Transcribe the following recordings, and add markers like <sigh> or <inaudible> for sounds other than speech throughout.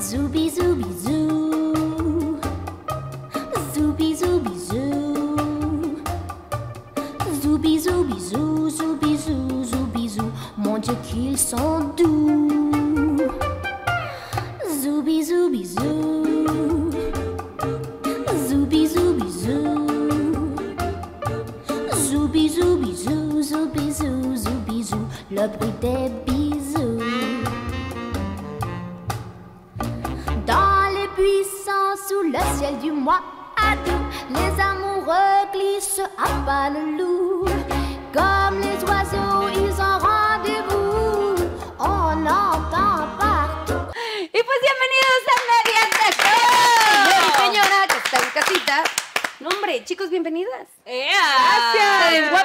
Zoubi zoubi zou. Zoubi zoubi zou. Zoubi zoubi zou, zoubi zou, zoubi zou. Mon Dieu qu'ils sont doux. Zoubi zoubi zou. Zoubi zoubi zou. Zoubi zoubi zou, zoubi zou, zoubi zou. Le bruit des pas le loup. Comme les oiseaux, ils ont rendez-vous. On entend partout. Y pues bienvenidos a Mediante y señora que está en casita. No, hombre, chicos, bienvenidas. Gracias.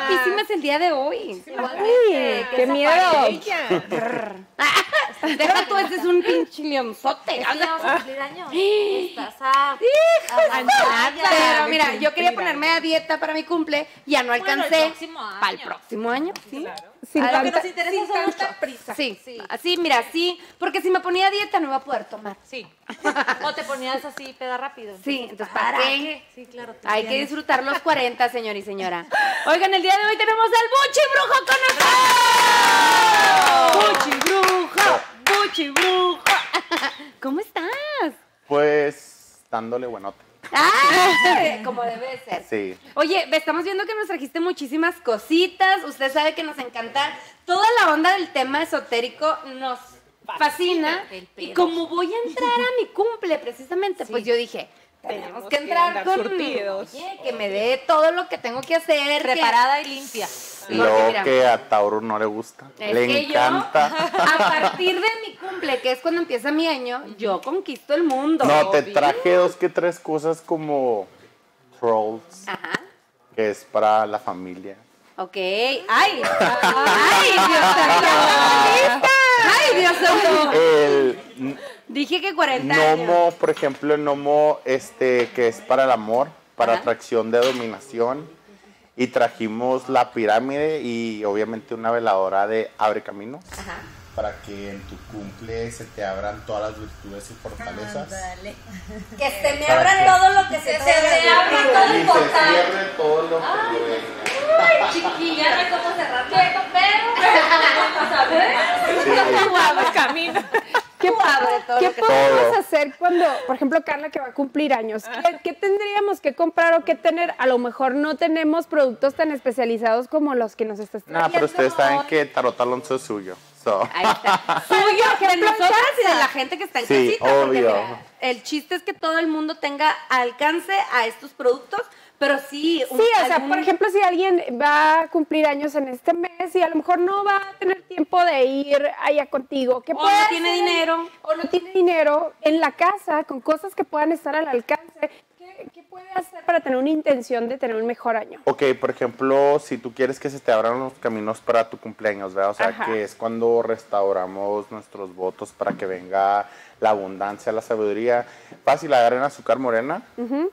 Guapísimas el día de hoy. Ay, qué miedo. <laughs> Deja tú, ese es un pinche leonzote. Es que ya vamos a cumplir años. Estás a... Pero mira, yo quería ponerme a dieta para mi cumple, ya no Bueno, el alcancé. próximo año. Para el próximo año, sí. Sin A lo Lo que tanta- nos interesa son prisa. Sí, Sí. así, mira, sí, porque si me ponía dieta no iba a poder tomar. Sí. <laughs> O te ponías así peda rápido. Sí, entonces, ¿para qué? Sí, claro. Hay que disfrutar los <laughs> 40, señor y señora. Oigan, el día de hoy tenemos al Buchi Brujo con nosotros. Buchi Brujo, Buchi Brujo. <laughs> ¿Cómo estás? Pues dándole buenote. Ah, como debe de ser. Sí. Oye, estamos viendo que nos trajiste muchísimas cositas. Usted sabe que nos encanta toda la onda del tema esotérico. Nos fascina. Y como voy a entrar a mi cumple, precisamente, pues yo dije, tenemos que que entrar con. surtidos. Oye, que me dé todo lo que tengo que hacer. que- Preparada y limpia. Y luego mira, que a Tauro no le gusta. es le que encanta. Yo, <laughs> a partir de mi cumple, que es cuando empieza mi año, yo conquisto el mundo. No, te traje dos que tres cosas como trolls, Ajá. que es para la familia. Ok. ¡Ay! ¡Ay, Dios santo! ¡Ay, Dios santo! El Dije que 40 años. gnomo, por ejemplo, el gnomo este, que es para el amor, para Ajá. atracción de dominación. Y trajimos la pirámide y obviamente una veladora de abre caminos. Ajá. Para que en tu cumple se te abran todas las virtudes y fortalezas. <laughs> Que se me ¿Para abra todo lo que se, Se abra todo el se portal. cierre todo lo que venga. Chiquilla, no hay cómo cerrarlo. Pero... Guau, camino. ¿Qué padre todo ¿Qué podemos Todo. hacer cuando, por ejemplo, Carla que va a cumplir años? ¿Qué, qué tendríamos que comprar o qué tener? A lo mejor no tenemos productos tan especializados como los que nos estás Nah, trayendo. pero ustedes saben que Tarot Alonso es suyo. So. Ahí está. <laughs> Suyo, de nosotras y de la gente que está en Sí, casita. porque obvio. mira, el chiste es que todo el mundo tenga alcance a estos productos, pero sí. un- Sí, o sea, algún- por ejemplo, si alguien va a cumplir años en este mes y a lo mejor no va a tener tiempo de ir allá contigo, ¿qué O puede no tiene hacer? dinero. O no tiene dinero en la casa con cosas que puedan estar al alcance. ¿Qué, puede hacer para tener una intención de tener un mejor año? Ok, por ejemplo, si tú quieres que se te abran los caminos para tu cumpleaños, ¿verdad? O sea, Ajá. que es cuando restauramos nuestros votos para que venga la abundancia, la sabiduría. Fácil, agarren azúcar morena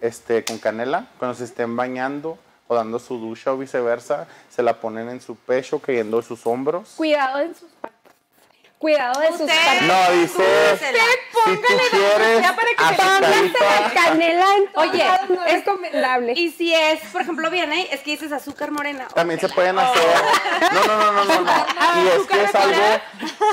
este, con canela. Cuando se estén bañando o dando su ducha o viceversa, se la ponen en su pecho, cayendo de sus hombros. Cuidado en sus patas. Cuidado de sus Usted- patas. No, dice, si tú quieres, Ya para que se azucarita. la canela Oye, es recomendable. Y si es, por ejemplo, viene, es que dices azúcar morena. También se pueden hacer. No, no, no, no, no. no. <laughs> Y es que es algo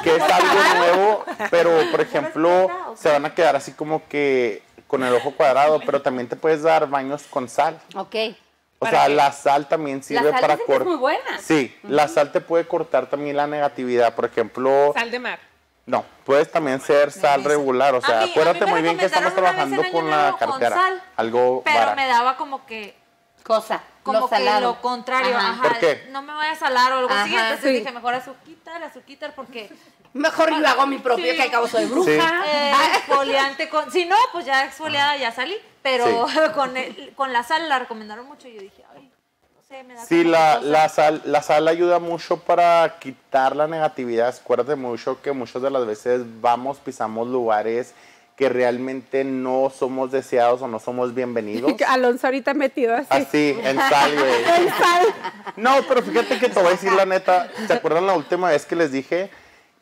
que es algo nuevo, pero por ejemplo, se van a quedar así como que con el ojo cuadrado, pero también te puedes dar baños con sal. Ok. O ¿Para sea, qué? la sal también sirve sal para cortar. muy buena. Sí, la sal te puede cortar también la negatividad. Por ejemplo, Sal de mar. no, puedes también ser sal regular. O sea, mí- acuérdate muy bien que estamos trabajando con la cartera. sal, Algo Pero barato. me daba como que Cosa. Como lo que lo contrario, Ajá. ajá. ¿Por qué? No me voy a salar o algo así, entonces sí. dije, mejor azuquitar, azuquitar porque <laughs> Mejor yo hago mi propio, Sí. que al cabo soy bruja. Sí. eh, exfoliante con si no, pues ya exfoliada ya salí, pero <laughs> con el- con la sal la recomendaron mucho y yo dije, ay, no sé, me da Sí, la, la, sal, la sal ayuda mucho para quitar la negatividad. Acuérdate mucho que muchas de las veces vamos, pisamos lugares que realmente no somos deseados o no somos bienvenidos. <laughs> Alonso ahorita metido así. Así, en sal, güey. <laughs> En sal. No, pero fíjate que te voy a decir la neta. ¿Se acuerdan la última vez que les dije?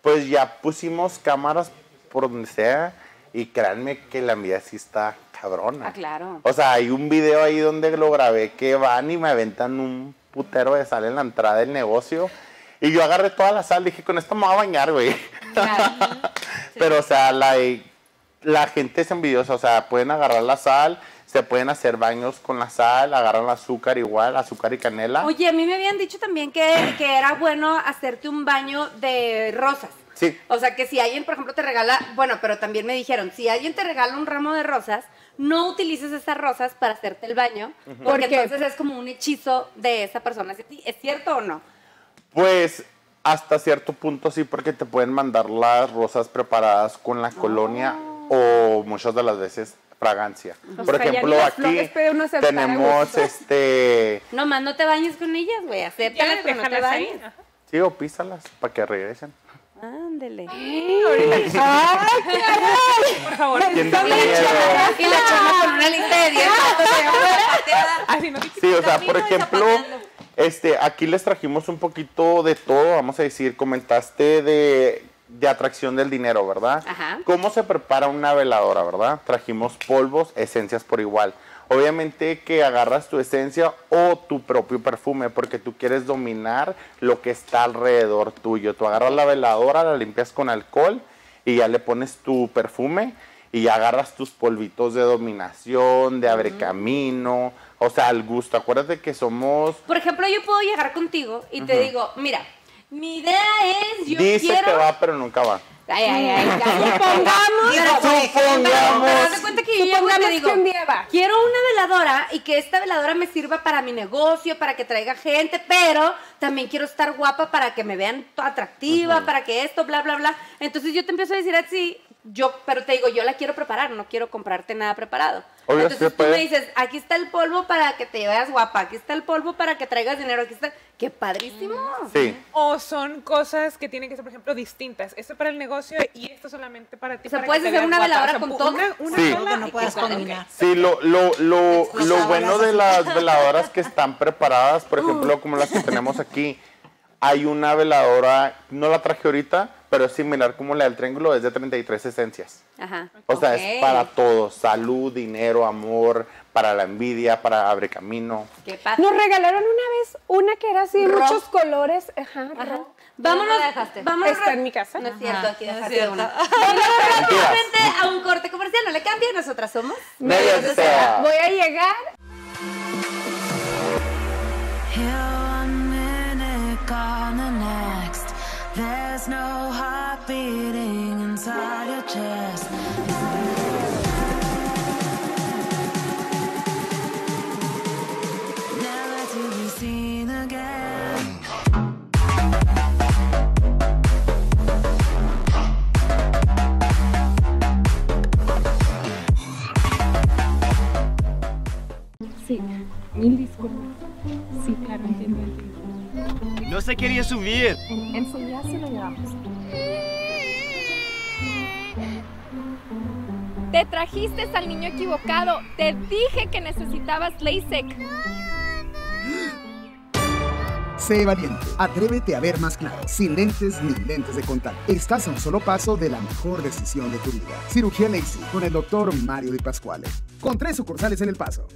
Pues ya pusimos cámaras por donde sea Y créanme que la envidia sí está cabrona. Ah, claro. O sea, hay un video ahí donde lo grabé que van y me aventan un putero de sal en la entrada del negocio. Y yo agarré toda la sal, dije, con esto me voy a bañar, güey. <laughs> Pero, o sea, la, la gente es envidiosa, o sea, pueden agarrar la sal, se pueden hacer baños con la sal, agarran el azúcar igual, azúcar y canela. Oye, a mí me habían dicho también que, que era bueno hacerte un baño de rosas. Sí. O sea, que si alguien, por ejemplo, te regala, bueno, pero también me dijeron, si alguien te regala un ramo de rosas, no utilices esas rosas para hacerte el baño, porque entonces es como un hechizo de esa persona. ¿Es ¿Es cierto o no? Pues hasta cierto punto sí, porque te pueden mandar las rosas preparadas con la colonia o muchas de las veces fragancia. Por sea, ejemplo, aquí tenemos este... <laughs> Nomás no te bañes con ellas, güey. Acéptalas, pero no te ahí. bañes. Sí, o písalas para que regresen. Ándele. <gasps> Por favor. Y la chama con una lista de 10 <laughs> Así no te Sí, o sea, por ejemplo, este, aquí les trajimos un poquito de todo, vamos a decir, comentaste de, de atracción del dinero, ¿verdad? Ajá. ¿Cómo se prepara una veladora, verdad? Trajimos polvos, esencias por igual. Obviamente que agarras tu esencia o tu propio perfume porque tú quieres dominar lo que está alrededor tuyo. Tú agarras la veladora, la limpias con alcohol y ya le pones tu perfume y ya agarras tus polvitos de dominación, de abre camino, o sea, al gusto. Acuérdate que somos... Por ejemplo, yo puedo llegar contigo y te digo, mira, mi idea es, yo Dice quiero... que va, pero nunca va. Ay, ay, ay. Supongamos- pero de cuenta que yo llego y te digo, que un día va. quiero una veladora y que esta veladora me sirva para mi negocio, para que traiga gente, pero también quiero estar guapa para que me vean atractiva, para que esto, bla, bla, bla. Entonces yo te empiezo a decir así, yo, pero te digo, yo la quiero preparar, no quiero comprarte nada preparado. Obvio, Entonces tú me puede. dices, aquí está el polvo para que te veas guapa, aquí está el polvo para que traigas dinero, aquí está... ¡Qué padrísimo! Sí. O son cosas que tienen que ser, por ejemplo, distintas. Esto para el negocio y esto solamente para ti. O sea, puedes hacer una veladora con todo. Una, una Sí. sola Que no con- combinar. Sí, lo, lo, lo, lo bueno de las veladoras que están preparadas, por ejemplo, como las que tenemos aquí, hay una veladora, no la traje ahorita, pero es similar como la del triángulo, es de 33 esencias. Ajá. O sea, es para todo, salud, dinero, amor, para la envidia, para abre camino. ¡Qué padre! Nos regalaron una vez una que era así, muchos colores. Ajá, Ajá. Vámonos, ¿Dónde la dejaste? vámonos. Está en mi casa. No es cierto, Ajá, aquí no es cierto. una. <laughs> Vámonos rápidamente a un corte comercial, no le cambien, nosotras somos. Media sea. Voy a llegar There's no heart beating inside your chest. Never to be seen again. No se quería subir. Te trajiste al niño equivocado. Te dije que necesitabas LASIK. Sé valiente, atrévete a ver más claro, sin lentes ni lentes de contacto. Estás a un solo paso de la mejor decisión de tu vida. Cirugía LASIK con el doctor Mario Di Pasquale. Con tres sucursales en El Paso.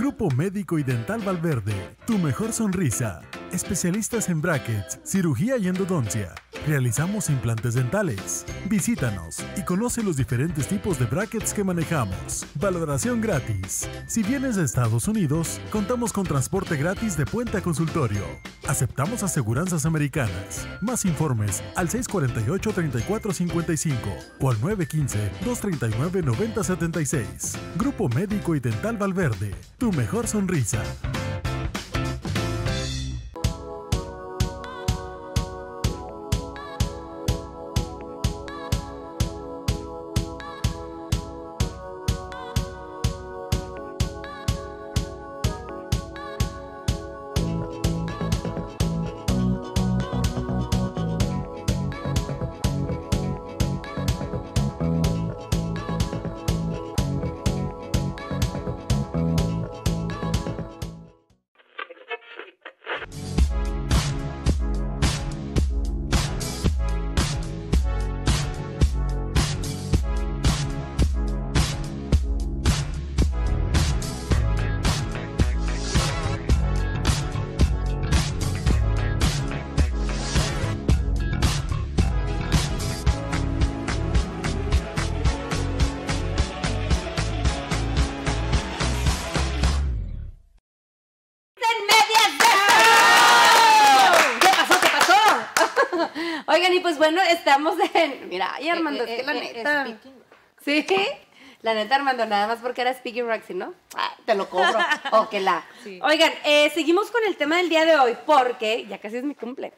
Grupo Médico y Dental Valverde, tu mejor sonrisa. Especialistas en brackets, cirugía y endodoncia. Realizamos implantes dentales. Visítanos y conoce los diferentes tipos de brackets que manejamos. Valoración gratis. Si vienes de Estados Unidos, contamos con transporte gratis de puente a consultorio. Aceptamos aseguranzas americanas. Más informes al 648-3455 o al 915-239-9076. Grupo Médico y Dental Valverde, tu mejor sonrisa. Sí. <laughs> La neta, Armando, nada más porque era Speaking Roxy, ¿no? Ah, te lo cobro. <laughs> o que la. Oigan, eh, seguimos con el tema del día de hoy porque ya casi es mi cumple.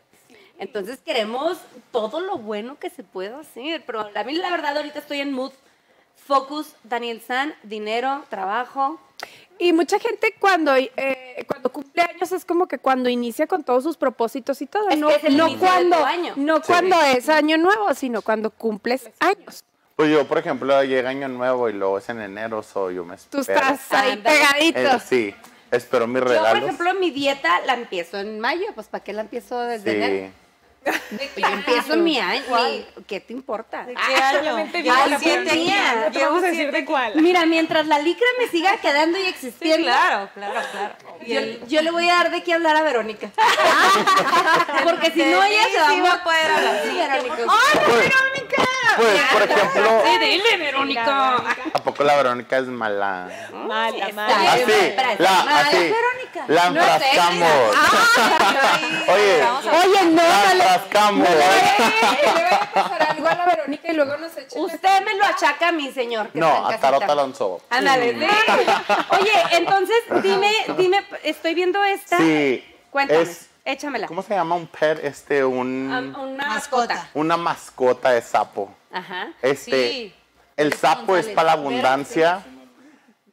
Entonces queremos todo lo bueno que se pueda hacer. Pero a mí, la verdad, ahorita estoy en mood. Focus, Daniel San, dinero, trabajo. Y mucha gente cuando, eh, cuando cumple años es como que cuando inicia con todos sus propósitos y todo. Es no que es el no cuando, tu año. no Sí. cuando es año nuevo, sino cuando cumples años. Pues yo, por ejemplo, llega año nuevo y luego es en enero, soy yo me Tú espero. estás ahí pegadito. Eh, sí, espero mis Yo, regalos. por ejemplo, mi dieta la empiezo en mayo. Pues, ¿para qué la empiezo desde enero? Sí. Yo empiezo mi año. mi- ¿Qué te importa? ¿De qué año? Digo la siete días. Vamos a decir de cuál. Mira, mientras la licra me siga quedando y Sí, existiendo, claro, claro, claro. yo, yo le voy a dar de qué hablar a Verónica. Porque si no, ella se va Sí, a poder hablar. Sí, Verónica. Pues, pues, por ejemplo, dile, Verónica. ¿a poco la Verónica es mala? Mala, mala. Así, la, mala, así, Verónica. la No sé, enfrascamos. Oye, Oye, no, la no no le vaya a pasar algo a la Verónica y luego nos echen Usted me lo achaca a mí, señor. que No, a. Tarot Alonso. Ándale, sí. Oye, entonces, dime, dime, estoy viendo esta. Sí. Cuéntame, es- échamela. ¿Cómo se llama un pet? Este, un, Una Mascota. mascota. una mascota de sapo. Ajá. Este, Sí. el sapo es para la abundancia.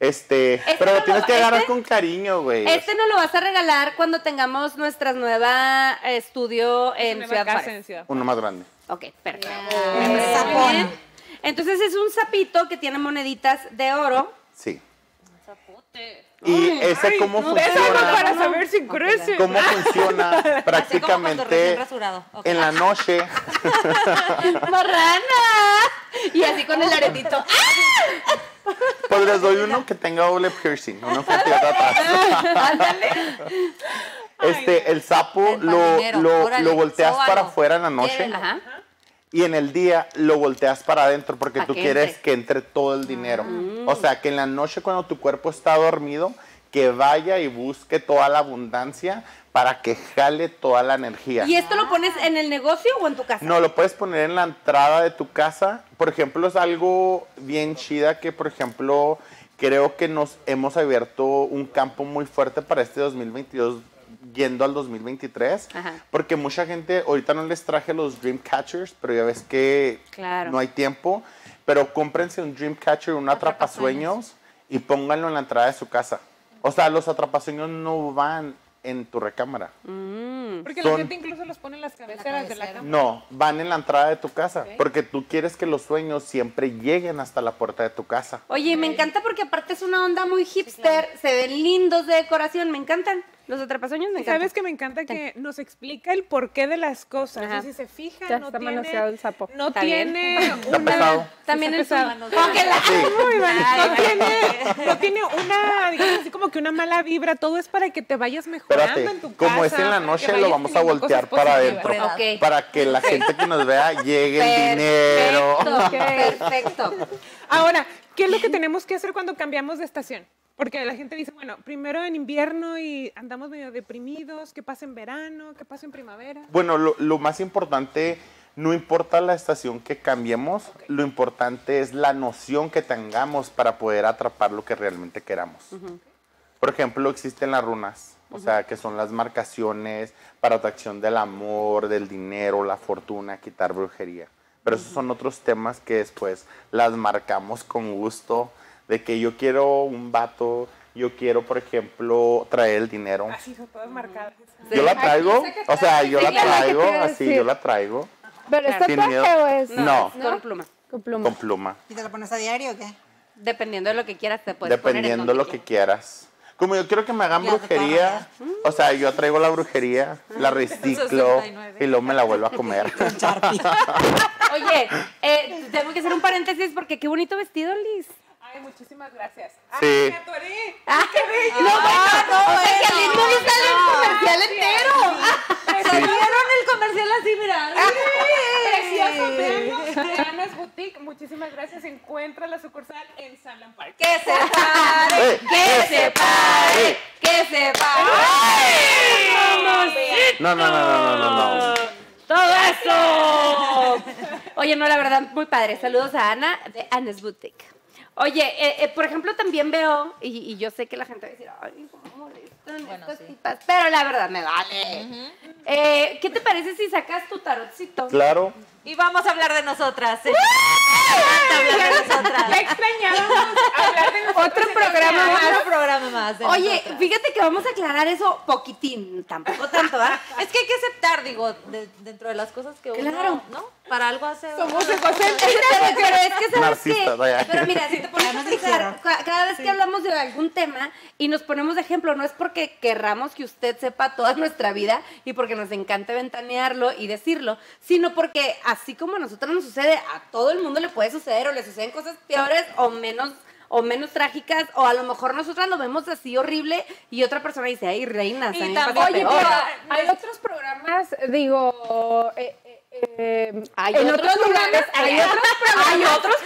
Este, pero no lo tienes lo- que agarrar este- con cariño, güey. Este nos lo vas a regalar cuando tengamos nuestra nueva estudio en Nueva Ciudad casa en Ciudad. Uno más grande. Ok, perfecto. Un Muy sapón. bien. Entonces es un sapito que tiene moneditas de oro. Sí. Y ese cómo funciona. Para saber si crece. ¿Cómo funciona <laughs> Así como con tu recién prácticamente en la noche? <laughs> ¡Marrana! Y así con el aretito. <laughs> Pues les doy uno que tenga doble piercing, uno atrás. <laughs> Este, el sapo El lo, lo, órale, lo volteas sóbalo. para afuera en la noche. Ajá. y en el día lo volteas para adentro porque tú que quieres entre. que entre todo el dinero. O sea, que en la noche cuando tu cuerpo está dormido, que vaya y busque toda la abundancia para que jale toda la energía. ¿Y esto lo pones en el negocio o en tu casa? No, lo puedes poner en la entrada de tu casa. Por ejemplo, es algo bien chida que, por ejemplo, creo que nos hemos abierto un campo muy fuerte para este 2022 yendo al 2023. Ajá. Porque mucha gente, ahorita no les traje los Dream Catchers, pero ya ves que Claro. no hay tiempo. Pero cómprense un Dream Catcher, un atrapasueños y pónganlo en la entrada de su casa. O sea, los atrapasueños no van en tu recámara. Porque Son- la gente incluso los pone en las cabeceras de la cama. No, van en la entrada de tu casa, porque tú quieres que los sueños siempre lleguen hasta la puerta de tu casa. Oye, me encanta porque aparte es una onda muy hipster, se ven lindos de decoración, me encantan. Los atrapasueños me encantan. sabes que me encanta que nos explica el porqué de las cosas. Ajá. Y si se fijan, Ya no está tiene, el sapo. no Está bien. tiene <laughs> Está una... También el bueno. No tiene, no tiene una, digamos así como que una mala vibra. Todo es para que te vayas mejorando Espérate, en tu casa. como es en la noche, lo vamos a voltear para adentro. Para que la gente que nos vea llegue el dinero. Perfecto, perfecto. Ahora, ¿qué es lo que tenemos que hacer cuando cambiamos de estación? Porque la gente dice, bueno, primero en invierno y andamos medio deprimidos, ¿qué pasa en verano? ¿Qué pasa en primavera? Bueno, lo, lo más importante, no importa la estación que cambiemos, lo importante es la noción que tengamos para poder atrapar lo que realmente queramos. Por ejemplo, existen las runas, o sea, que son las marcaciones para atracción del amor, del dinero, la fortuna, quitar brujería. Pero esos son otros temas que después las marcamos con gusto, de que yo quiero un vato, yo quiero, por ejemplo, traer el dinero. Así son todas marcadas. Yo la traigo, o sea, yo la Sí, traigo, ¿qué te iba a así yo la traigo ¿Pero es Sin tatuaje miedo. o es? No. Con pluma. Con pluma. con pluma, ¿Y te lo pones a diario o qué? Dependiendo de lo que quieras, te puedes poner en dependiendo donde lo que quieras. Como yo quiero que me hagan brujería, o sea, yo traigo la brujería, la reciclo 69. y luego me la vuelvo a comer. <laughs> <laughs> Oye, eh, tengo que hacer un paréntesis porque qué bonito vestido, Liz. Ay, muchísimas gracias. Sí. Ay, me atoré. ¡Ah, qué bello! No, bueno, o sea, que no le sale el comercial entero. ¿Salieron el comercial así, mira? Precioso, veanlo. Ana's Boutique, muchísimas gracias. Encuentra la sucursal en Sanland Park. Que se pare, ¡Eh! que se pare, que se pare. No, no, no, no, no, no, no. ¡Todo eso! Oye, no, la verdad, muy padre. Saludos a Ana de Anna's Boutique. Oye, eh, eh, por ejemplo, también veo, y, y yo sé que la gente va a decir, ay, cómo molestan estas tipas, pero la verdad me vale. Eh, ¿Qué te parece si sacas tu tarotcito? Claro. Y vamos a hablar de nosotras. ¿eh? Hablar de <laughs> nosotras. Ya extrañábamos hablar de nosotros Otro programa este más. Otro programa más. de Oye, nosotras. fíjate que vamos a aclarar eso poquitín, tampoco tanto, ¿ah? Es que hay que aceptar, digo, de- dentro de las cosas que uno, Claro. ¿no? Para algo hace... Somos Pero, pero es que sabes Narcisista, qué? vaya. Pero mira, si te pones a pensar, ca- cada vez que hablamos de algún tema y nos ponemos de ejemplo, no es porque querramos que usted sepa toda nuestra vida y porque nos encanta ventanearlo y decirlo, sino porque así como a nosotros nos sucede, a todo el mundo le puede suceder o le suceden cosas peores o menos o menos trágicas, o a lo mejor nosotras lo vemos así horrible y otra persona dice, ay, reinas, Y también- Oye, peor". pero hay otros programas, digo, eh, eh, eh, Hay en otros otros lugares, programas, hay <laughs> hay otros programas, hay otros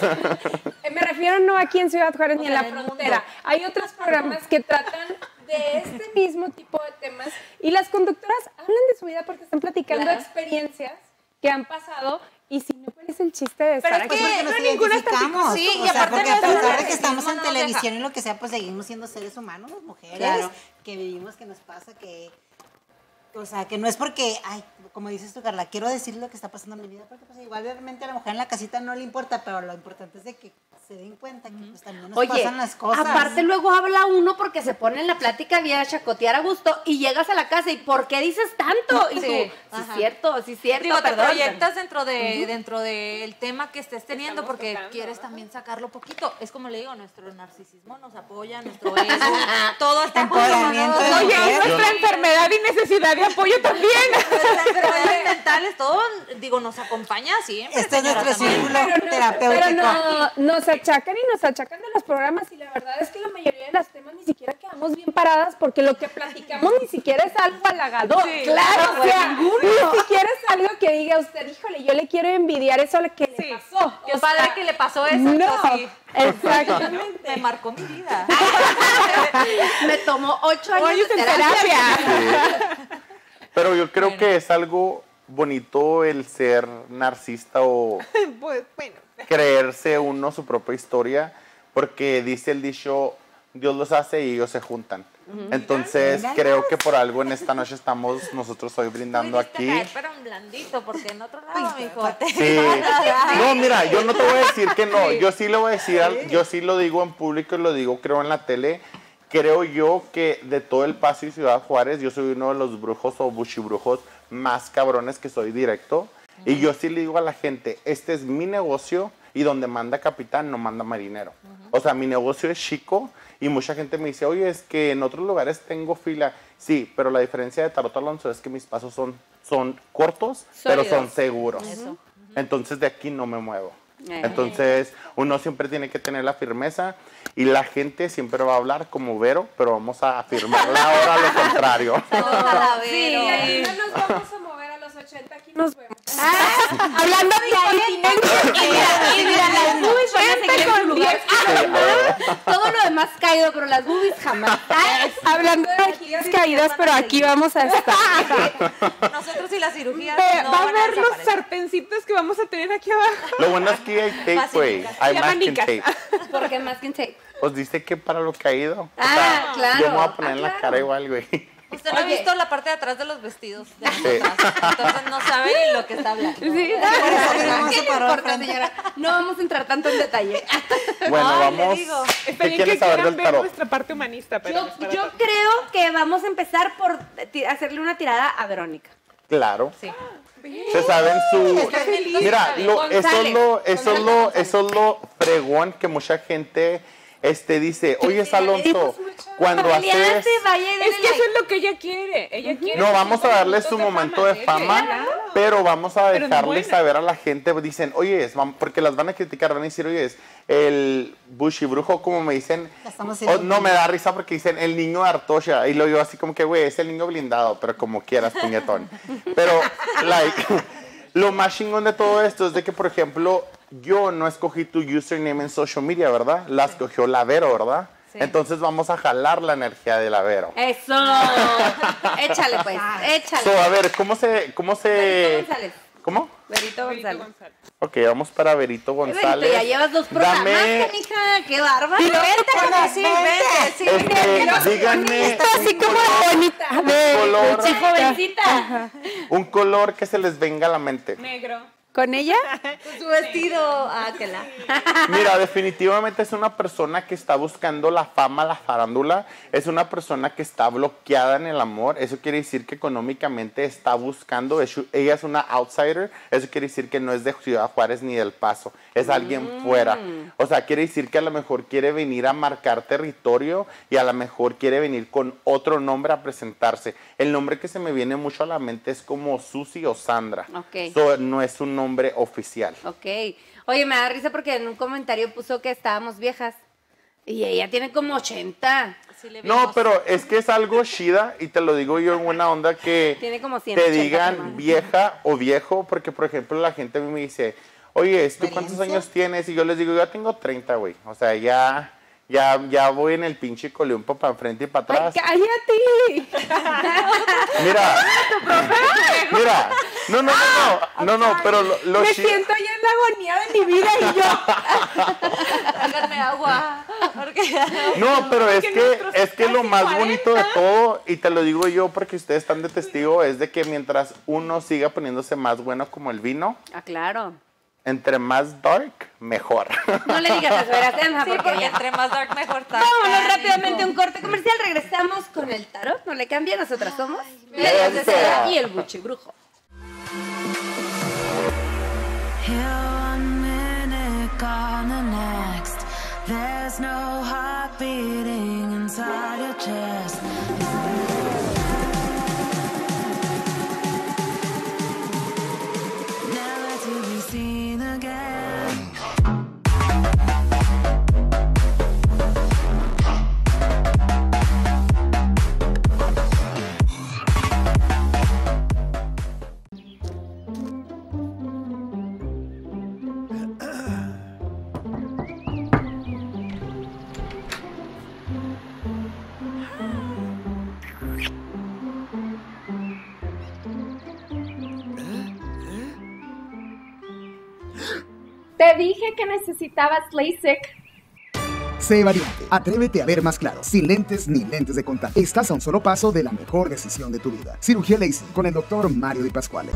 programas. Me refiero no aquí en Ciudad Juárez ni en la frontera. mundo. Hay otros programas que tratan de <laughs> este mismo tipo de temas y las conductoras hablan de su vida porque están platicando Claro. experiencias que han pasado y si no, ¿cuál es el chiste de estar es que porque nos No, ninguna está identificamos. Sí, y sea, aparte porque a pesar de que estamos en televisión y lo que sea, pues seguimos siendo seres humanos, mujeres, Claro. que vivimos, que nos pasa, que... O sea, que no es porque, ay, como dices tú, Carla, quiero decir lo que está pasando en mi vida, porque pues igual realmente a la mujer en la casita no le importa, pero lo importante es de que se den cuenta que pues también nos Oye, pasan las cosas. aparte luego habla uno porque se pone en la plática bien a chacotear a gusto y llegas a la casa y ¿por qué dices tanto? <laughs> Y tú, Sí, sí, ajá. cierto, sí, cierto, Digo, te proyectas dentro de dentro del tema que estés teniendo porque quieres también sacarlo poquito. Es como le digo, nuestro narcisismo nos apoya, nuestro <laughs> ego, todo está Empoderamiento de. Oye, es nuestra enfermedad y necesidad de apoyo también. Enfermedades mentales, todo, digo, nos acompaña siempre. Este es nuestro círculo terapéutico. Pero no, nos achacan y nos achacan de los programas y la verdad es que la mayoría de los temas ni siquiera quedamos bien paradas porque lo que platicamos ni siquiera es algo halagador. Sí, claro, o sea, ni siquiera es algo que diga usted, híjole, yo le quiero envidiar eso a lo que le pasó. Qué O padre sea, que le pasó eso. No, entonces, sí. exactamente. <laughs> Me marcó mi vida. <laughs> Me tomó ocho años Años de terapia. Pero yo creo que es algo bonito el ser narcisista o <laughs> Pues, bueno. creerse uno su propia historia, porque dice el dicho, Dios los hace y ellos se juntan. Entonces Mira. creo que por algo en esta noche estamos nosotros hoy brindando aquí. caer, pero en blandito, porque en otro lado, mi fuerte. Sí. <laughs> No, mira, yo no te voy a decir que no. Yo sí lo voy a decir, yo sí lo digo en público y lo digo, creo, en la tele. Creo yo que de todo el Paso y Ciudad Juárez, yo soy uno de los brujos o buchibrujos más cabrones que soy directo. Y yo sí le digo a la gente, este es mi negocio y donde manda capitán no manda marinero. O sea, mi negocio es chico y mucha gente me dice, oye, es que en otros lugares tengo fila. Sí, pero la diferencia de Tarot Alonso es que mis pasos son, son cortos, pero son seguros. Entonces de aquí no me muevo. Entonces uno siempre tiene que tener la firmeza y la gente siempre va a hablar como Vero, pero vamos a afirmarla ahora lo contrario. <laughs> Nos vamos a 80, aquí nos vemos. <laughs> Hablando de continente. <laughs> Y mira, y mira, las boobies van a seguir en su lugar. Todo lo demás caído, pero las boobies jamás. Hablando de vaginas caídas, pero aquí vamos a estar. <laughs> Nosotros y la cirugía. No va a ver los sartencitos que vamos a tener aquí abajo. Lo bueno es que hay tape, güey. Hay masking tape. Porque más que tape. Pues dice que para lo caído. O Ah, sea, claro. Yo me voy a poner Ah, en la claro. cara igual, güey. Usted no ha Oye. visto la parte de atrás de los vestidos de nosotras. Entonces no sabe ni lo que está hablando. Eso tenemos ¿Qué le importa, señora? No vamos a entrar tanto en detalle. <laughs> Bueno, Ay, le vamos. digo. ¿Qué Está bien que saber quieran del ver tarot? nuestra parte humanista, pero Yo, no es creo que vamos a empezar por hacerle una tirada a Verónica. Claro. Sí. Se saben su. Está feliz. Mira, lo- eso es lo, eso es lo, eso es lo fregón que mucha gente este dice, oye Alonso, cuando haces. Es que like. eso es lo que ella quiere. Ella quiere. No, vamos a darle su momento de fama, pero vamos a dejarle saber a la gente, dicen, oye, porque las van a criticar, van a decir, oye, es el brujo, como me dicen, no me da risa porque dicen el niño de Artosha, y lo digo así como que, güey, es el niño blindado, pero como quieras, <laughs> puñetón. Pero, like, <laughs> lo más chingón de todo esto es de que, por ejemplo, yo no escogí tu username en social media, ¿verdad? La escogió la Vero, ¿verdad? Entonces vamos a jalar la energía del Avero. Eso. <laughs> échale, pues. Échale. So, a ver, ¿cómo se, cómo Berito se, González. cómo? Berito González. Ok, vamos para Berito Berito, González. ya llevas dos programas, Dame, canija. Qué bárbaro. Y vente, Bueno, sí, vente, sí, este, díganme Así como color, bonita. un color, Sí, jovencita. un color que se les venga a la mente. Negro. ¿Con ella? <laughs> Con su vestido. Ah, que la. <laughs> Mira, definitivamente es una persona que está buscando la fama, la farándula. Es una persona que está bloqueada en el amor. Eso quiere decir que económicamente está buscando. Ella es una outsider. Eso quiere decir que no es de Ciudad Juárez ni del Paso. Es alguien fuera. O sea, quiere decir que a lo mejor quiere venir a marcar territorio y a lo mejor quiere venir con otro nombre a presentarse. El nombre que se me viene mucho a la mente es como Susi o Sandra. Ok. So, no es un nombre oficial. Ok. Oye, me da risa porque en un comentario puso que estábamos viejas. Y ella tiene como 80. No, pero es que es algo shida y te lo digo yo en buena onda que Tiene como te 180. digan vieja o viejo, porque por ejemplo la gente a mí me dice, oye, ¿tú cuántos años tienes? Y yo les digo, yo tengo 30, güey. O sea, ya, ya, ya voy en el pinche coleumpo para enfrente y para atrás. ¡Cállate! <laughs> Mira, <laughs> mira, no, no, no, no, no, no, pero lo, lo Me siento ya en la agonía de mi vida y yo. <laughs> Háganme agua. Porque No, pero es que es que lo más 40. bonito de todo, y te lo digo yo porque ustedes están de testigo, es de que mientras uno siga poniéndose más bueno como el vino, Ah, claro. Entre más dark, mejor. <laughs> No le digas eso, verás, Emma, Sí, porque porque ya. entre más dark mejor está. Vámonos rápidamente a un corte comercial. Regresamos con el tarot. No le cambia, nosotras somos Medias de Cera y el Buche Brujo. Here one minute, gone the next. There's no heart beating inside your chest. Te dije que necesitabas LASIK. Sé valiente, atrévete a ver más claro, sin lentes ni lentes de contacto. Estás a un solo paso de la mejor decisión de tu vida. Cirugía LASIK con el doctor Mario Di Pasquale.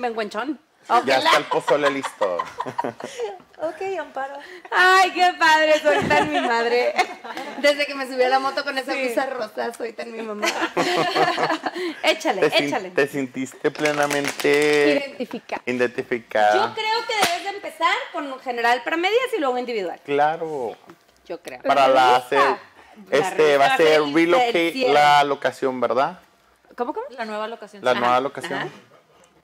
Mero chimbenguenchón. Ya está el pozole listo. <laughs> Ok, Amparo. Ay, qué padre, soy tan mi madre. Desde que me subí a la moto con esa blusa rosa, soy tan mi mamá. <laughs> échale, Te, sin- échale. te sintiste plenamente Identifica. identificada. Yo creo que debes de empezar con general para medias y luego individual. Claro. Yo creo. Para la hacer, este va a ser va a ser el relocate la locación, ¿verdad? ¿Cómo, cómo? La nueva locación. La Ajá, nueva locación. ajá.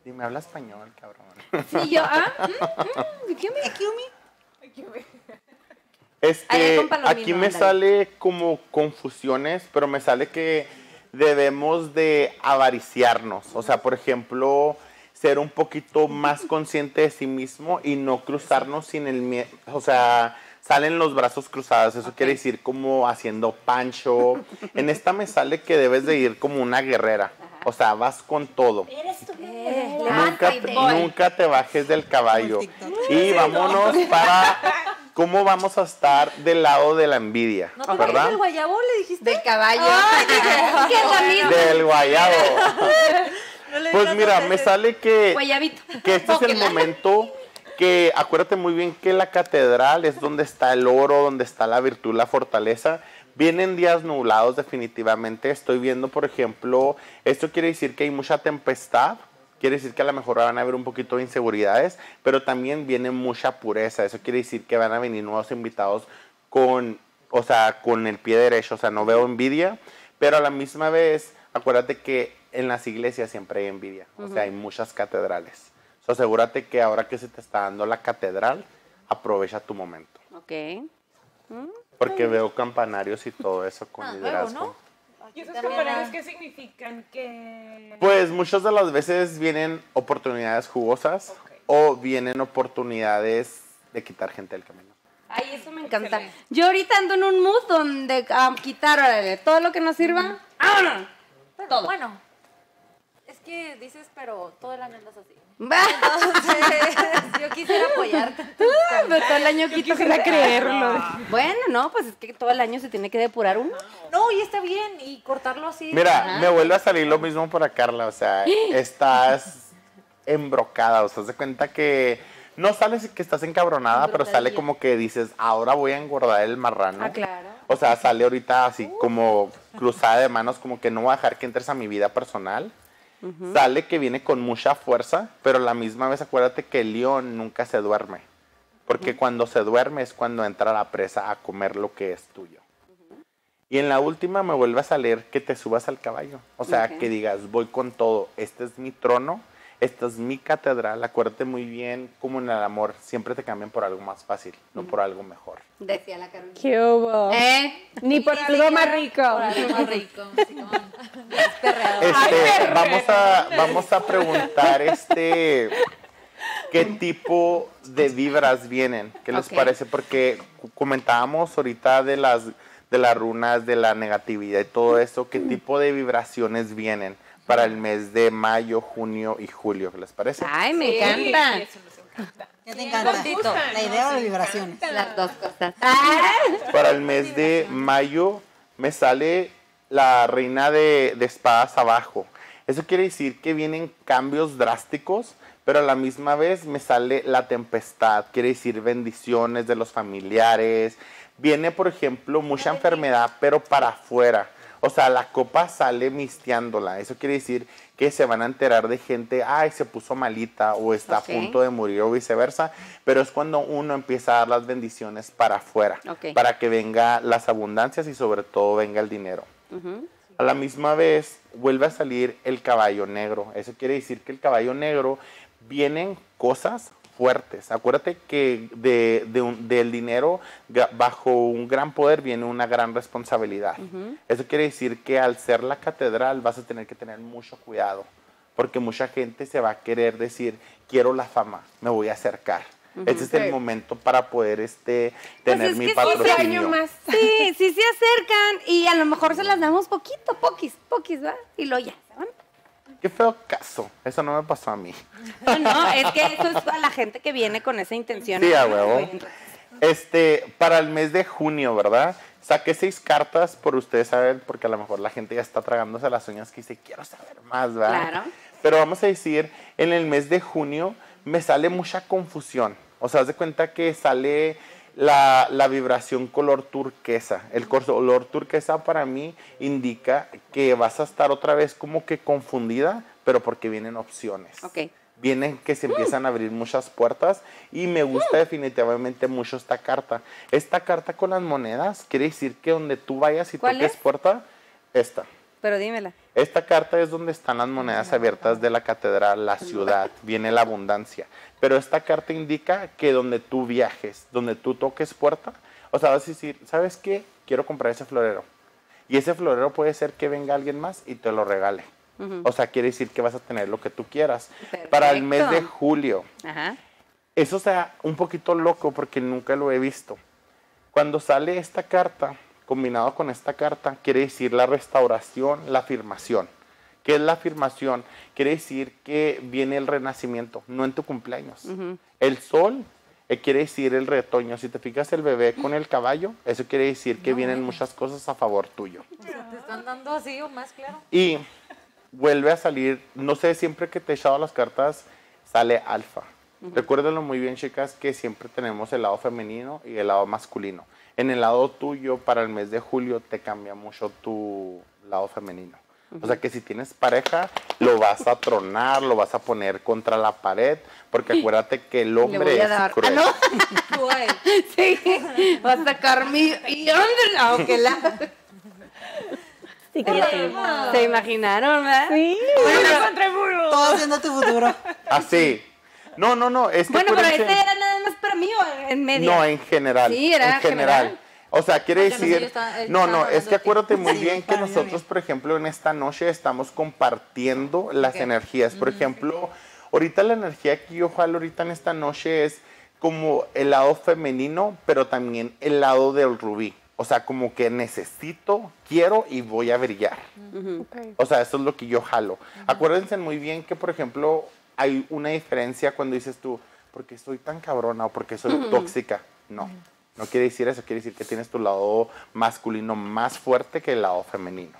Dime, habla español, cabrón. Sí, yo, ah, <laughs> mm, mm, ¿qué me- Este, aquí me sale como confusiones, pero me sale que debemos de avariciarnos. O sea, por ejemplo, ser un poquito más <laughs> consciente de sí mismo y no cruzarnos sin el miedo. O sea, salen los brazos cruzados. Eso quiere decir como haciendo pancho. En esta me sale que debes de ir como una guerrera. O sea, vas con todo. Nunca, te- nunca te bajes del caballo. Y vámonos para <laughs> cómo vamos a estar del lado de la envidia, ¿No te ¿verdad? el guayabo le dijiste? Del caballo. Ay, <laughs> dije, que es la misma. Del guayabo. <laughs> No Pues mira, me sale que, Guayabito. que este es el momento que acuérdate muy bien que la catedral es donde está el oro, donde está la virtud, la fortaleza. Vienen días nublados definitivamente. Estoy viendo, por ejemplo, esto quiere decir que hay mucha tempestad. Quiere decir que a lo mejor van a haber un poquito de inseguridades, pero también viene mucha pureza. Eso quiere decir que van a venir nuevos invitados con, o sea, con el pie derecho. O sea, no veo envidia, pero a la misma vez, acuérdate que en las iglesias siempre hay envidia. O sea, hay muchas catedrales. So, asegúrate que ahora que se te está dando la catedral, aprovecha tu momento. Ok. Porque veo campanarios y todo eso con Ah, luego, liderazgo. ¿no? ¿Y esos campanarios qué significan? Que... Pues muchas de las veces vienen oportunidades jugosas o vienen oportunidades de quitar gente del camino. Ay, eso me encanta. Yo ahorita ando en un mood donde a quitar órale, todo lo que nos sirva. ¡vámonos! Pero, Todo. Bueno, es que dices, pero todo el año andas así. Va. Entonces, yo quisiera apoyarte. tus Pero todo el año quito quisiera creerlo. Bueno, no, pues es que todo el año se tiene que depurar uno. No, y está bien, y cortarlo así. Mira, me vuelve a salir lo mismo para Carla, o sea, <gasps> estás embrocada, o sea, se cuenta que no sales que estás encabronada, pero sale como que dices, ahora voy a engordar el marrano. Ah, claro. O sea, sale ahorita así como cruzada de manos, como que no voy a dejar que entres a mi vida personal. Sale que viene con mucha fuerza, pero a la misma vez acuérdate que el león nunca se duerme. Porque cuando se duerme es cuando entra la presa a comer lo que es tuyo. Y en la última me vuelve a salir que te subas al caballo. O sea, que digas, voy con todo. Este es mi trono, esta es mi catedral. Acuérdate muy bien, como en el amor, siempre te cambian por algo más fácil, no por algo mejor. Decía la Carolina. ¿Qué hubo? ¿Eh? Ni por algo más rico. Por algo más rico. Este, vamos a vamos a preguntar este qué tipo de vibras vienen, qué les parece porque comentábamos ahorita de las de las runas, de la negatividad y todo eso, qué tipo de vibraciones vienen para el mes de mayo, junio y julio, ¿qué les parece? Ay, me Sí, encanta. eso nos encanta. ¿Qué te encanta? ¿La idea o las vibraciones? Las dos cosas. Para el mes de mayo me sale la reina de, de espadas abajo. Eso quiere decir que vienen cambios drásticos, pero a la misma vez me sale la tempestad. Quiere decir bendiciones de los familiares. Viene, por ejemplo, mucha enfermedad, pero para afuera. O sea, la copa sale misteándola. Eso quiere decir que se van a enterar de gente, ay, se puso malita o está a punto de morir o viceversa. Pero es cuando uno empieza a dar las bendiciones para afuera, para que venga las abundancias y sobre todo venga el dinero. A la misma vez vuelve a salir el caballo negro. Eso quiere decir que el caballo negro vienen cosas fuertes. Acuérdate que de, de un- del dinero bajo un gran poder viene una gran responsabilidad. Eso quiere decir que al ser la catedral vas a tener que tener mucho cuidado. Porque mucha gente se va a querer decir, quiero la fama, me voy a acercar. Este es el Sí. momento para poder este, Pues tener es mi que sí, patrocinio. año más. Sí, sí se acercan y a lo mejor se las damos poquito, poquis, poquis, ¿va? Y lo ya. ¿se van? Qué feo caso. Eso no me pasó a mí. No, no, es que eso es a la gente que viene con esa intención. Sí, a huevo. Este, para el mes de junio, ¿verdad? Saqué seis cartas por ustedes saben, porque a lo mejor la gente ya está tragándose las uñas que dice, quiero saber más, ¿verdad? Claro. Pero vamos a decir, en el mes de junio me sale mucha confusión. O sea, haz de cuenta que sale la, la vibración color turquesa. El color turquesa para mí indica que vas a estar otra vez como que confundida, pero porque vienen opciones vienen que se empiezan a abrir muchas puertas y me gusta definitivamente mucho esta carta. Esta carta con las monedas quiere decir que donde tú vayas y ¿Cuál toques es? puerta, esta. Pero dímela. Esta carta es donde están las monedas abiertas de la catedral, la ciudad, viene la abundancia. Pero esta carta indica que donde tú viajes, donde tú toques puerta, o sea, vas a decir, ¿sabes qué? Quiero comprar ese florero. Y ese florero puede ser que venga alguien más y te lo regale. O sea, quiere decir que vas a tener lo que tú quieras. Para el mes de julio, Ajá. eso sea un poquito loco porque nunca lo he visto. Cuando sale esta carta, combinado con esta carta, quiere decir la restauración, la afirmación. ¿Qué es la afirmación? Quiere decir que viene el renacimiento, no en tu cumpleaños. El sol eh, quiere decir el retoño. Si te fijas el bebé con el caballo, eso quiere decir que vienen muchas cosas a favor tuyo. ¿Te están dando así o más claro? Y vuelve a salir, no sé, siempre que te he echado las cartas, sale alfa. Recuérdenlo muy bien, chicas, que siempre tenemos el lado femenino y el lado masculino. En el lado tuyo, para el mes de julio, te cambia mucho tu lado femenino. O sea que si tienes pareja, lo vas a tronar, lo vas a poner contra la pared, porque acuérdate que el Le hombre voy a es cruel. ¿Ah, no? <laughs> sí. Va a sacar mi. ¿Y dónde? Aunque la. Sí, ¿Se imaginaron, verdad? Sí. Bueno, Todo siendo tu futuro. Así. No, no, no, es que bueno pero este era mí o en medio. No, en general. Sí, era en general. general. O sea, quiere Ah, yo no sé, decir. estaba- no, no, es que acuérdate <laughs> muy Sí, bien que nosotros, por ejemplo, en esta noche estamos compartiendo las energías. Por ejemplo, ahorita la energía que yo jalo ahorita en esta noche es como el lado femenino, pero también el lado del rubí. O sea, como que necesito, quiero y voy a brillar. O sea, eso es lo que yo jalo. Acuérdense muy bien que, por ejemplo, hay una diferencia cuando dices tú, porque soy tan cabrona o porque soy tóxica. No, no quiere decir eso, quiere decir que tienes tu lado masculino más fuerte que el lado femenino.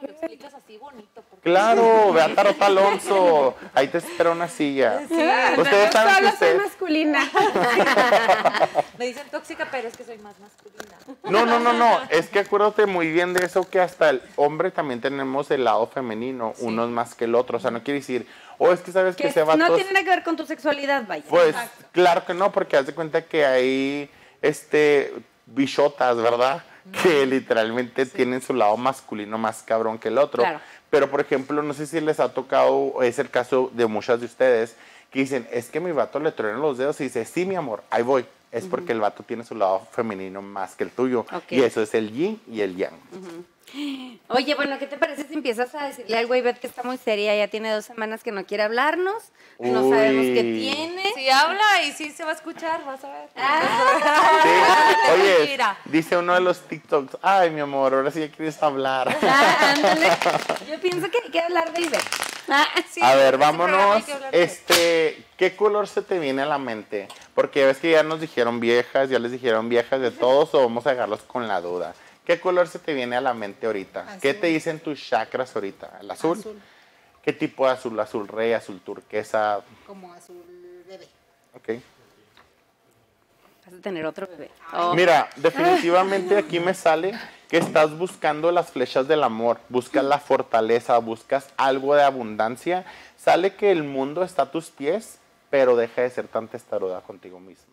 Lo explicas así bonito. porque- Claro, <laughs> ve a Tarot Alonso, ahí te espera una silla. Ustedes saben que Solo soy ustedes... masculina. <laughs> Me dicen tóxica, pero es que soy más masculina. No, no, no, no, es que acuérdate muy bien de eso que hasta el hombre también tenemos el lado femenino, uno es más que el otro. O sea, no quiere decir, oh, es que sabes que, Que ese vato no tiene nada que ver con tu sexualidad, vaya. Pues claro que no, porque haz de cuenta que hay este bichotas, ¿verdad? Que literalmente tienen su lado masculino más cabrón que el otro. Claro. Pero por ejemplo, no sé si les ha tocado, es el caso de muchas de ustedes, que dicen, es que mi vato le truenan los dedos y dice, sí, mi amor, ahí voy. Es porque el vato tiene su lado femenino más que el tuyo. Y eso es el yin y el yang. Oye, bueno, ¿qué te parece si empiezas a decirle al güey que está muy seria? Ya tiene dos semanas que no quiere hablarnos. No Uy. sabemos qué tiene. Si habla y sí se va a escuchar, vas a ver. <laughs> Sí. <laughs> Oye, Mentira. dice uno de los TikToks, ay, mi amor, ahora sí ya quieres hablar. Ah, ándale. <laughs> Yo pienso que hay que hablar de Ivette. Ah, Sí, a ver, vámonos. Este, ¿qué color se te viene a la mente? Porque ves que ya nos dijeron viejas, ya les dijeron viejas de todos, o vamos a dejarlos con la duda. ¿Qué color se te viene a la mente ahorita? ¿Qué te dicen tus chakras ahorita? ¿El azul? ¿Qué tipo de azul? ¿Azul rey, azul turquesa? Como azul bebé. Ok. Vas a tener otro bebé. Oh. Mira, definitivamente aquí me sale que estás buscando las flechas del amor, buscas la fortaleza, buscas algo de abundancia. Sale que el mundo está a tus pies, pero deja de ser tan testaruda contigo misma.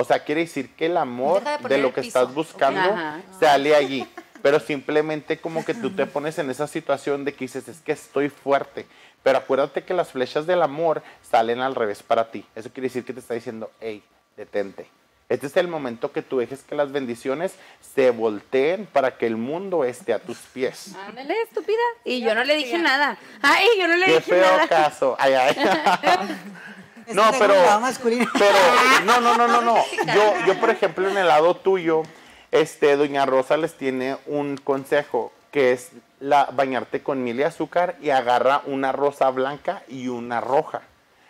O sea, quiere decir que el amor Deja de lo que piso. estás buscando Ajá. sale allí. Pero simplemente como que tú te pones en esa situación de que dices, es que estoy fuerte. Pero acuérdate que las flechas del amor salen al revés para ti. Eso quiere decir que te está diciendo, hey, detente. Este es el momento que tú dejes que las bendiciones se volteen para que el mundo esté a tus pies. Ándale, estúpida. Y yo no le dije nada. Ay, yo no le Qué dije feo nada. caso. Ay, ay. <laughs> No, pero-. Pero, <laughs> no, no, no, no, no. Yo, yo, por ejemplo, en el lado tuyo, este, Doña Rosa les tiene un consejo que es la, bañarte con miel y azúcar y agarra una rosa blanca y una roja.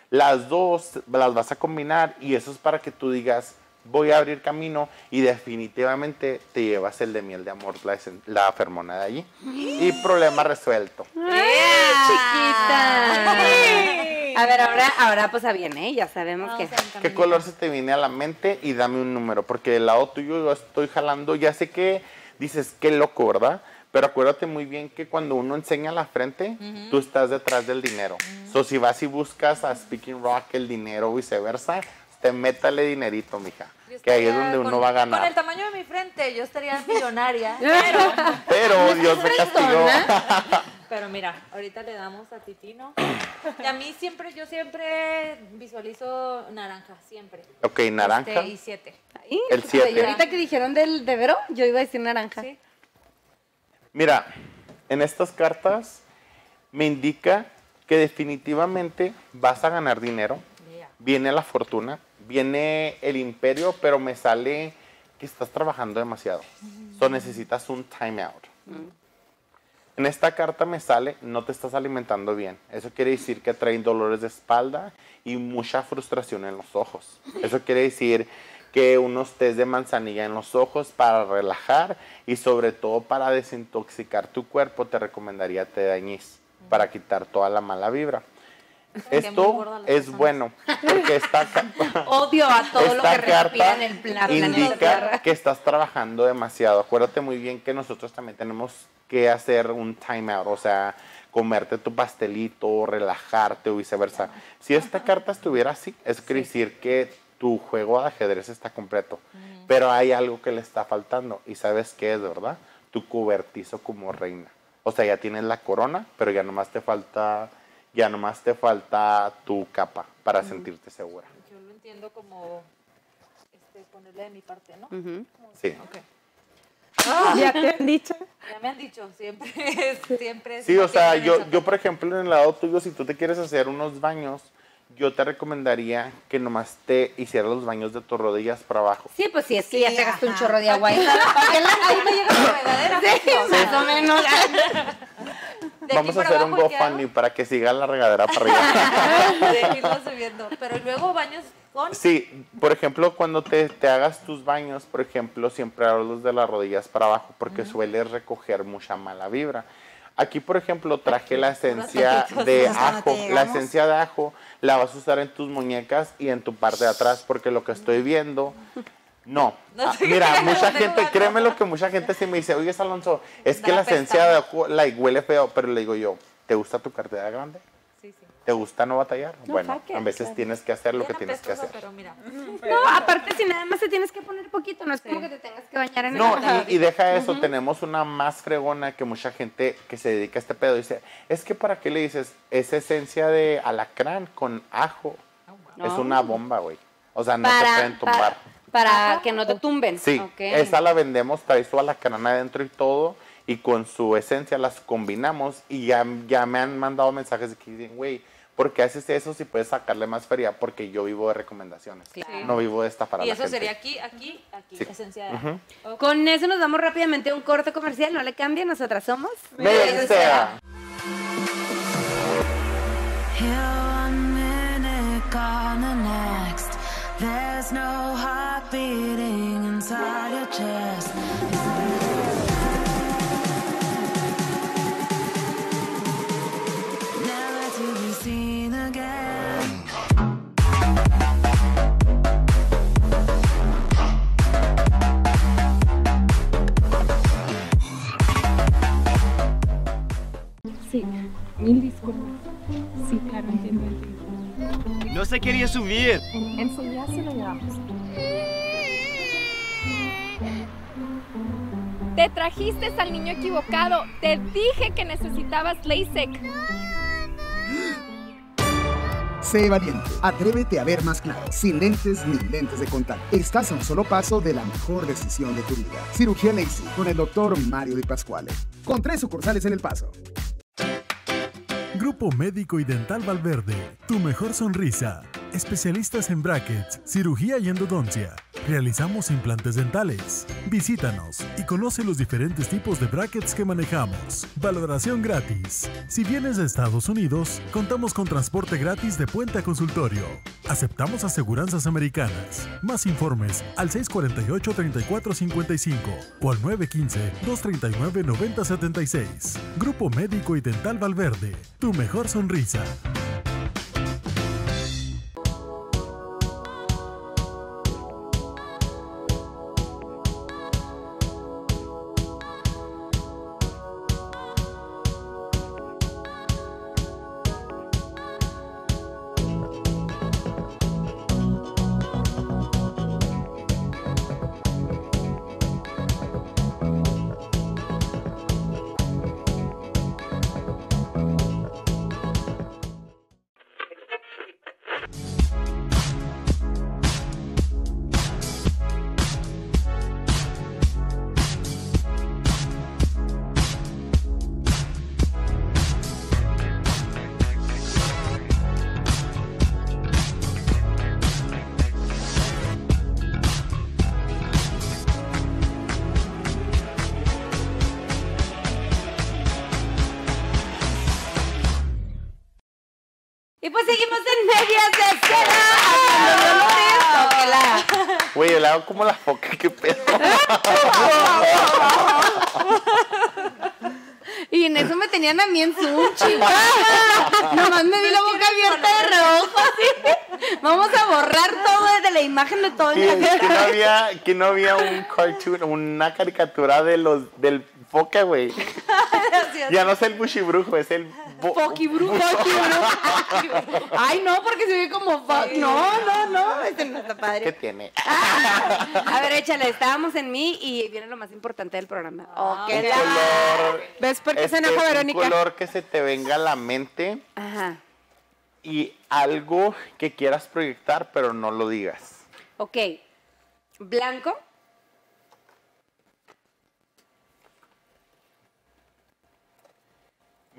Las dos las vas a combinar y eso es para que tú digas, voy a abrir camino y definitivamente te llevas el de miel de amor, la, la fermona de allí. Y problema resuelto. Chiquita. A ver, ahora, ahora pues viene, ¿eh? Ya sabemos que. ¿Qué color se te viene a la mente? Y dame un número, porque del lado tuyo yo estoy jalando, ya sé que dices, qué loco, ¿verdad? Pero acuérdate muy bien que cuando uno enseña la frente, tú estás detrás del dinero. So, si vas y buscas a Speaking Rock el dinero o viceversa, te métale dinerito, mija. Que ahí es donde uno con- va a Con el ganar. tamaño de mi frente, yo estaría millonaria. <laughs> pero Pero Dios me castigó. <laughs> Pero mira, ahorita le damos a Titino. Y a mí siempre, yo siempre visualizo naranja, siempre. Ok, naranja. Este, y siete. Ahí, El siete. y ahorita que dijeron del de Vero, yo iba a decir naranja. Mira, en estas cartas me indica que definitivamente vas a ganar dinero. Viene la fortuna, viene el imperio, pero me sale que estás trabajando demasiado. So necesitas un time out. En esta carta me sale, no te estás alimentando bien. Eso quiere decir que traen dolores de espalda y mucha frustración en los ojos. Eso quiere decir que unos test de manzanilla en los ojos para relajar y sobre todo para desintoxicar tu cuerpo, te recomendaría té de añís para quitar toda la mala vibra. Que Esto es bueno porque esta, <laughs> Odio a todo lo esta que respira carta en el pla- planeta indica que estás trabajando demasiado. Acuérdate muy bien que nosotros también tenemos que hacer un time out, o sea, comerte tu pastelito, relajarte o viceversa. Si esta carta estuviera así, es quiere decir que tu juego de ajedrez está completo, pero hay algo que le está faltando y sabes qué es, ¿verdad? Tu cobertizo como reina. O sea, ya tienes la corona, pero ya nomás te falta, ya nomás te falta tu capa para sentirte segura. Yo lo entiendo como este, ponerle de mi parte, ¿no? Sí. Ok. ¿Ya te han dicho? Ya me han dicho, siempre, siempre. Sí, o sea, yo, yo por ejemplo, en el lado tuyo, si tú te quieres hacer unos baños, yo te recomendaría que nomás te hicieras los baños de tus rodillas para abajo. Sí, pues sí, es que ya te gastó un chorro de agua ahí. <laughs> Ahí me llega la <laughs> regadera. Sí, más o menos. <laughs> Vamos a hacer un. GoFundMe para que siga la regadera para arriba. <laughs> De irlo subiendo. Pero luego baños con. Sí, por ejemplo, cuando te, te hagas tus baños, por ejemplo, siempre los de las rodillas para abajo porque sueles recoger mucha mala vibra. Aquí, por ejemplo, traje la esencia de ajo. La esencia de ajo la vas a usar en tus muñecas y en tu parte de atrás porque lo que estoy viendo... No, No Ah, mira, mucha no gente, créeme lo que mucha gente sí me dice, oye, Alonso, es que la esencia de like, huele feo, pero le digo yo, ¿te gusta tu cartera grande? Sí, sí. ¿Te gusta no batallar? No, bueno, a veces claro. tienes que hacer lo que tienes que hacer. Pero mira. <laughs> No, aparte si nada más te tienes que poner poquito, no es como que te tengas que bañar en No, el y, y deja eso, tenemos una más fregona que mucha gente que se dedica a este pedo dice, es que para qué le dices, es esencia de alacrán con ajo. Es No. una bomba, güey. O sea, no te para, pueden tumbar. para, para que no te tumben. Sí, Ok. esa la vendemos, trae su alacrán adentro y todo, y con su esencia las combinamos, y ya, ya me han mandado mensajes de que dicen, güey, ¿por qué haces eso si puedes sacarle más feria? Porque yo vivo de recomendaciones, Claro. no vivo de estafar a Y la eso gente. sería aquí, aquí, aquí. Sí. Esencia de Ujú. ajo. Ok. Con eso nos damos rápidamente a un corte comercial, no le cambien, nosotras somos. Media sea. Here one minute, gone the next. There's no heart beating inside your chest. Never to be seen again. Sí, mil disculpas. Sí, claro, entiendo. entiendo. No se quería subir. Te trajiste al niño equivocado. Te dije que necesitabas LASIK. Sé valiente, atrévete a ver más claro, sin lentes ni lentes de contacto. Estás a un solo paso de la mejor decisión de tu vida. Cirugía LASIK con el doctor Mario Di Pasquale. Con tres sucursales en El Paso. Grupo Médico y Dental Valverde, tu mejor sonrisa. Especialistas en brackets, cirugía y endodoncia. Realizamos implantes dentales. Visítanos y conoce los diferentes tipos de brackets que manejamos. Valoración gratis. Si vienes de Estados Unidos, contamos con transporte gratis de puente a consultorio. Aceptamos aseguranzas americanas. Más informes al 648-3455 o al 915-239-9076. Grupo Médico y Dental Valverde, tu mejor sonrisa. Pues seguimos en medias de haciendo dolores, tóquela. Güey, yo le hago como la foca, qué pedo. <laughs> Y en eso me tenían a mí en su chihuahua. Nomás me vi la boca abierta de reojo, así. Vamos a borrar todo desde la imagen de todo el que no había, que no había un cartoon, una caricatura de los del foca, güey. <laughs> Ya no es el bushibrujo, es el bo- Foqui brujo. <laughs> Ay, no, porque se ve como. No, no, no. Este no está ¿Qué padre. tiene? <laughs> A ver, échale, estábamos en mí y viene lo más importante del programa. Ok, Un la- color. ¿Ves por qué se este, enoja un Verónica? color que se te venga a la mente Ajá. y algo que quieras proyectar, pero no lo digas. Ok. Blanco.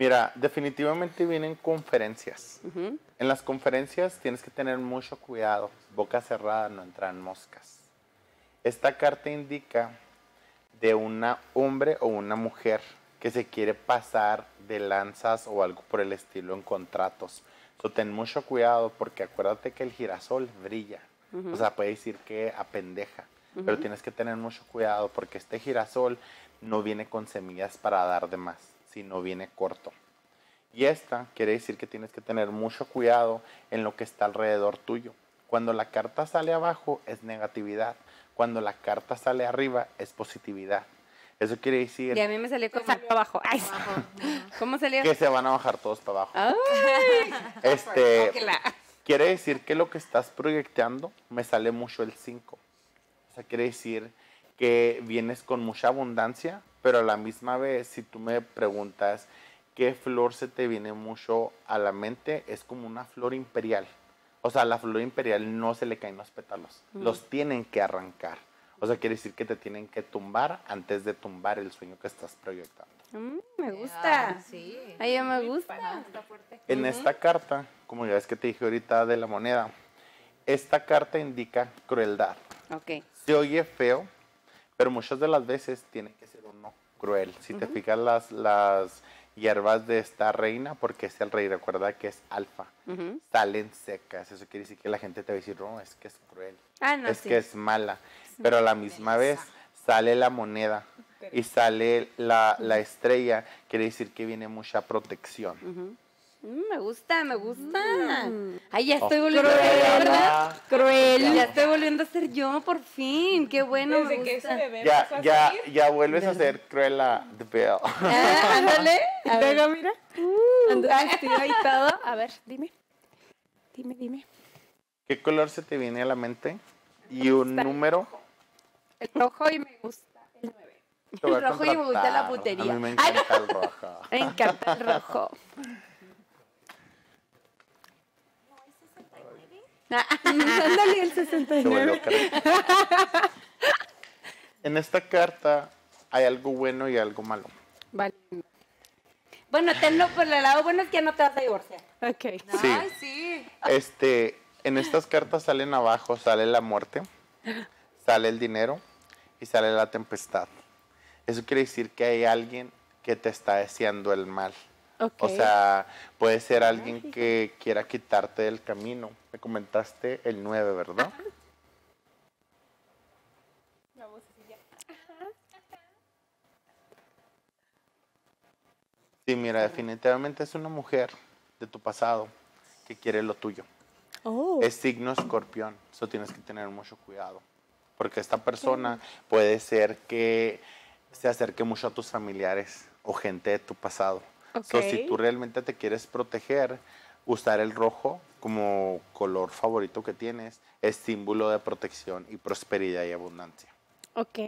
Mira, definitivamente vienen conferencias. En las conferencias tienes que tener mucho cuidado. Boca cerrada, no entran moscas. Esta carta indica de una hombre o una mujer que se quiere pasar de lanzas o algo por el estilo en contratos. So, ten mucho cuidado porque acuérdate que el girasol brilla. Ujú. O sea, puede decir que apendeja. Pero Ujú. tienes que tener mucho cuidado porque este girasol no viene con semillas para dar de más, sino viene corto. Y esta quiere decir que tienes que tener mucho cuidado en lo que está alrededor tuyo. Cuando la carta sale abajo es negatividad. Cuando la carta sale arriba es positividad. Eso quiere decir Y a mí me salió como salió abajo. Ay, <laughs> ¿Cómo salió? que se van a bajar todos para abajo. Ay. <laughs> Este, <laughs> quiere decir que lo que estás proyectando me sale mucho el 5. O sea, quiere decir que vienes con mucha abundancia, pero a la misma vez, si tú me preguntas qué flor se te viene mucho a la mente, es como una flor imperial. O sea, a la flor imperial no se le caen los pétalos, Mm. los tienen que arrancar. O sea, quiere decir que te tienen que tumbar antes de tumbar el sueño que estás proyectando. Mm, me gusta. sí. Ay, ya me gusta. En esta carta, como ya es que te dije ahorita de la moneda, esta carta indica crueldad. Ok. Se oye feo, pero muchas de las veces tiene cruel. Si te fijas las, las hierbas de esta reina, porque es el rey, recuerda que es alfa, salen secas. Eso quiere decir que la gente te va a decir, no, es que es cruel, Ah, no, es sí. que es mala. Pero a la misma vez sale la moneda y sale la, la estrella, quiere decir que viene mucha protección. Mm, me gusta, me gusta. Ay, ya estoy Oh, volviendo a ser, ¿verdad? Cruel. Ya estoy volviendo a ser yo, por fin. Qué bueno, Desde me que gusta. ese bebé Ya, a ya, salir. ya vuelves a ser Cruella de Vil. Ah, ándale. <laughs> A. Luego, mira. Ando vestida y todo. A ver, dime. Dime, dime. ¿Qué color se te viene a la mente? Y un número. El rojo y me gusta el 9. Te voy a El rojo y me gusta la putería. A mí me Ay, encanta el rojo. <laughs> Me encanta el rojo. <laughs> Ándale, el Se 69. volvió loca. En esta carta hay algo bueno y algo malo. Vale. Bueno, tenlo por el lado bueno es que ya no te vas a divorciar. Ok. Sí. Ay, sí. Este, en estas cartas salen abajo, sale la muerte, sale el dinero y sale la tempestad. Eso quiere decir que hay alguien que te está deseando el mal. O sea, puede ser alguien que quiera quitarte del camino. Me comentaste el 9, ¿verdad? Sí, mira, definitivamente es una mujer de tu pasado que quiere lo tuyo. Oh. Es signo escorpión, eso tienes que tener mucho cuidado. Porque esta persona puede ser que se acerque mucho a tus familiares o gente de tu pasado. So, Ok. si tú realmente te quieres proteger, usar el rojo como color favorito que tienes es símbolo de protección y prosperidad y abundancia. Ok.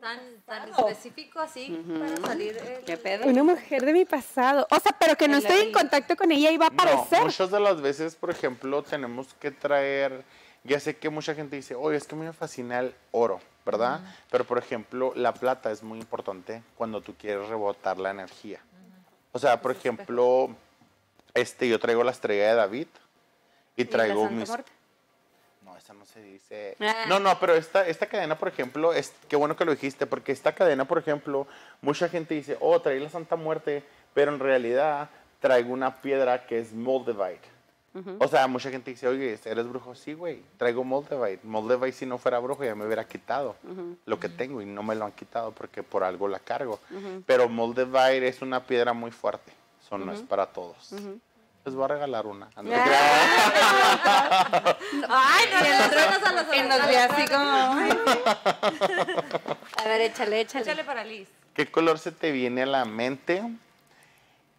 Tan, tan específico así para salir el... ¿Qué pedo? Una mujer de mi pasado. O sea, pero que no El estoy en contacto con ella y va a No, aparecer. muchas de las veces, por ejemplo, tenemos que traer, ya sé que mucha gente dice, oye, es que me fascina el oro, ¿verdad? Pero, por ejemplo, la plata es muy importante cuando tú quieres rebotar la energía. O sea, por ejemplo, este, yo traigo la estrella de David y la traigo Santa mis... Muerte? No, esa no se dice. Ah. No, no, pero esta, esta cadena, por ejemplo, es, qué bueno que lo dijiste, porque esta cadena, por ejemplo, mucha gente dice, oh, trae la Santa Muerte, pero en realidad traigo una piedra que es Moldavite. O sea, mucha gente dice, oye, ¿eres brujo? Sí, güey, traigo Moldavite. Moldavite si no fuera brujo ya me hubiera quitado lo que tengo y no me lo han quitado porque por algo la cargo. Pero Moldavite es una piedra muy fuerte, eso no es para todos. Les voy a regalar una. <laughs> <laughs> Ay, no, a los que nos ve así como. <laughs> A ver, échale, échale. Échale para Liz. ¿Qué color se te viene a la mente?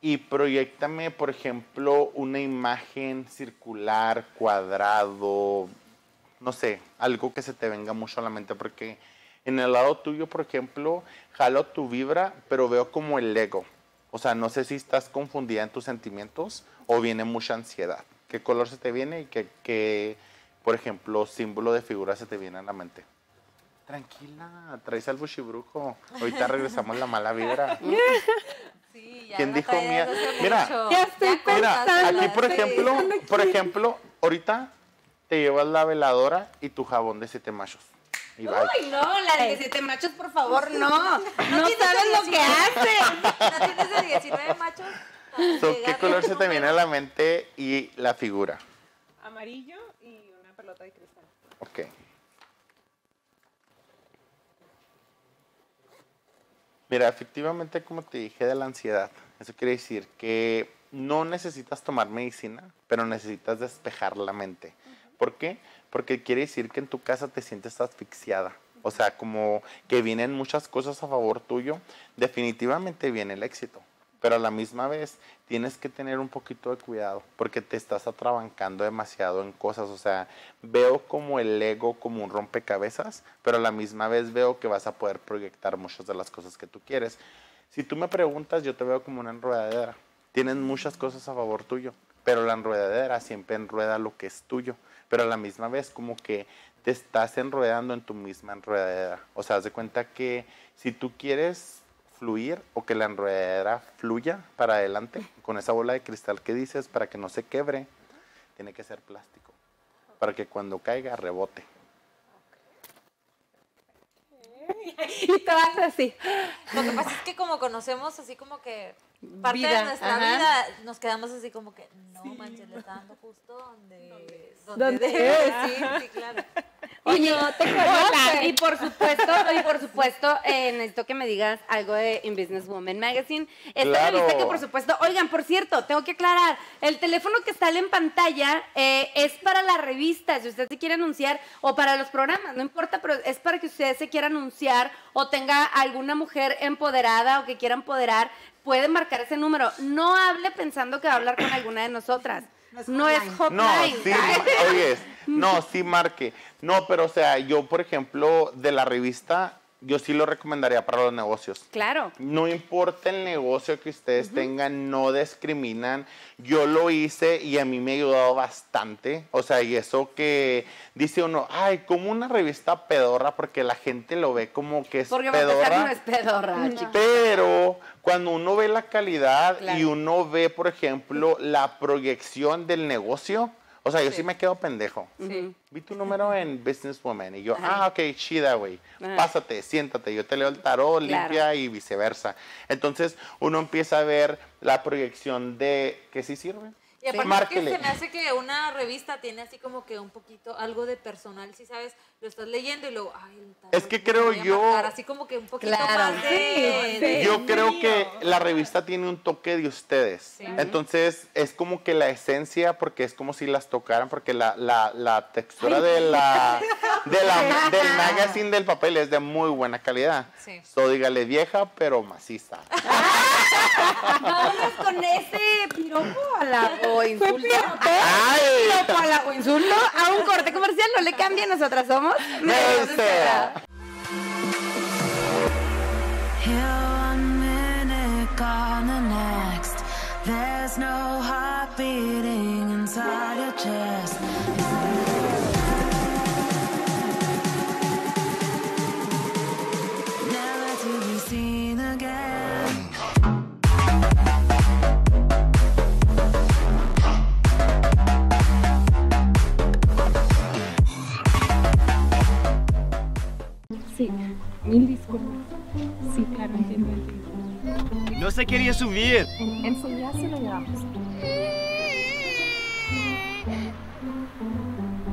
Y proyectame, por ejemplo, una imagen circular, cuadrado, no sé, algo que se te venga mucho a la mente, porque en el lado tuyo, por ejemplo, jalo tu vibra, pero veo como el ego. O sea, no sé si estás confundida en tus sentimientos o viene mucha ansiedad. ¿Qué color se te viene y qué, qué, por ejemplo, símbolo de figura se te viene a la mente? Tranquila, traes al bushibrujo. Ahorita regresamos la mala vibra. <laughs> Sí, ya ¿Quién dijo mía? Mira. Ya estoy Mira, aquí por ejemplo, por ejemplo, ahorita te llevas la veladora y tu jabón de siete machos. Y bye. Uy, no, la de siete machos, por favor, <laughs> no. No, saben lo que hacen. <laughs> ¿No tienes de 19 machos? So, ¿Qué color se te viene a la mente y la figura? Amarillo y una pelota de cristal. Ok. Mira, efectivamente, como te dije de la ansiedad, eso quiere decir que no necesitas tomar medicina, pero necesitas despejar la mente. ¿Por qué? Porque quiere decir que en tu casa te sientes asfixiada. O sea, como que vienen muchas cosas a favor tuyo, definitivamente viene el éxito. Pero a la misma vez tienes que tener un poquito de cuidado porque te estás atrabancando demasiado en cosas. O sea, veo como el ego como un rompecabezas, pero a la misma vez veo que vas a poder proyectar muchas de las cosas que tú quieres. Si tú me preguntas, yo te veo como una enredadera. Tienes muchas cosas a favor tuyo, pero la enredadera siempre enrueda lo que es tuyo. Pero a la misma vez como que te estás enredando en tu misma enredadera. O sea, haz de cuenta que si tú quieres fluir o que la enredadera fluya para adelante con esa bola de cristal que dices para que no se quebre, tiene que ser plástico. Para que cuando caiga rebote. <laughs> Y te vas así. Lo que pasa es que como conocemos así como que parte Vida, de nuestra ajá. vida, nos quedamos así como que, no manches, le está dando justo donde... ¿Dónde debe". es? Sí, sí, claro. Oye, te <laughs> conozco. y por supuesto, y por supuesto, eh, necesito que me digas algo de In Business Woman Magazine. Esta Claro. revista que por supuesto, oigan, por cierto, tengo que aclarar, el teléfono que sale en pantalla eh, es para la revista, si usted se quiere anunciar, o para los programas, no importa, pero es para que usted se quiera anunciar o tenga alguna mujer empoderada o que quiera empoderar, puede marcar ese número. No hable pensando que va a hablar con alguna de nosotras. No es hotline. No, sí, oyes, no, sí marque. No, pero o sea, yo, por ejemplo, de la revista, yo sí lo recomendaría para los negocios. Claro. No importa el negocio que ustedes tengan, no discriminan. Yo lo hice y a mí me ha ayudado bastante. O sea, y eso que dice uno, ay, como una revista pedorra, porque la gente lo ve como que es Porque pedorra. no es pedorra, chico. Pero cuando uno ve la calidad Claro. y uno ve, por ejemplo, la proyección del negocio, o sea, yo sí, me quedo pendejo. Vi tu número en Businesswoman y yo, ah, ok, chida, güey. Ajá. Pásate, siéntate, yo te leo el tarot, Claro. limpia y viceversa. Entonces, uno empieza a ver la proyección de que sí sirve. Y aparte Márquele. que se me hace que una revista tiene así como que un poquito algo de personal, si sabes, lo estás leyendo y luego, ay, Es que creo a yo- marcar, así como que un poquito Claro. más de... de- Yo creo que la revista tiene un toque de ustedes. Entonces es como que la esencia, porque es como si las tocaran, porque la, la, la textura <laughs> de la, de la- del magazine del papel es de muy buena calidad. Sí. So dígale vieja, pero maciza. <laughs> Vamos con ese piropo halago insulto. ¡Ay! Piropo halago insulto a un corte comercial. No le cambie, nosotras somos. <laughs> Me gusta. Here one minute, gone the next. There's no heart beating inside your chest. Mil disculpas. Sí, claro, entiendo. entiendo. ¿No se quería subir. Enseguida se lo llevamos.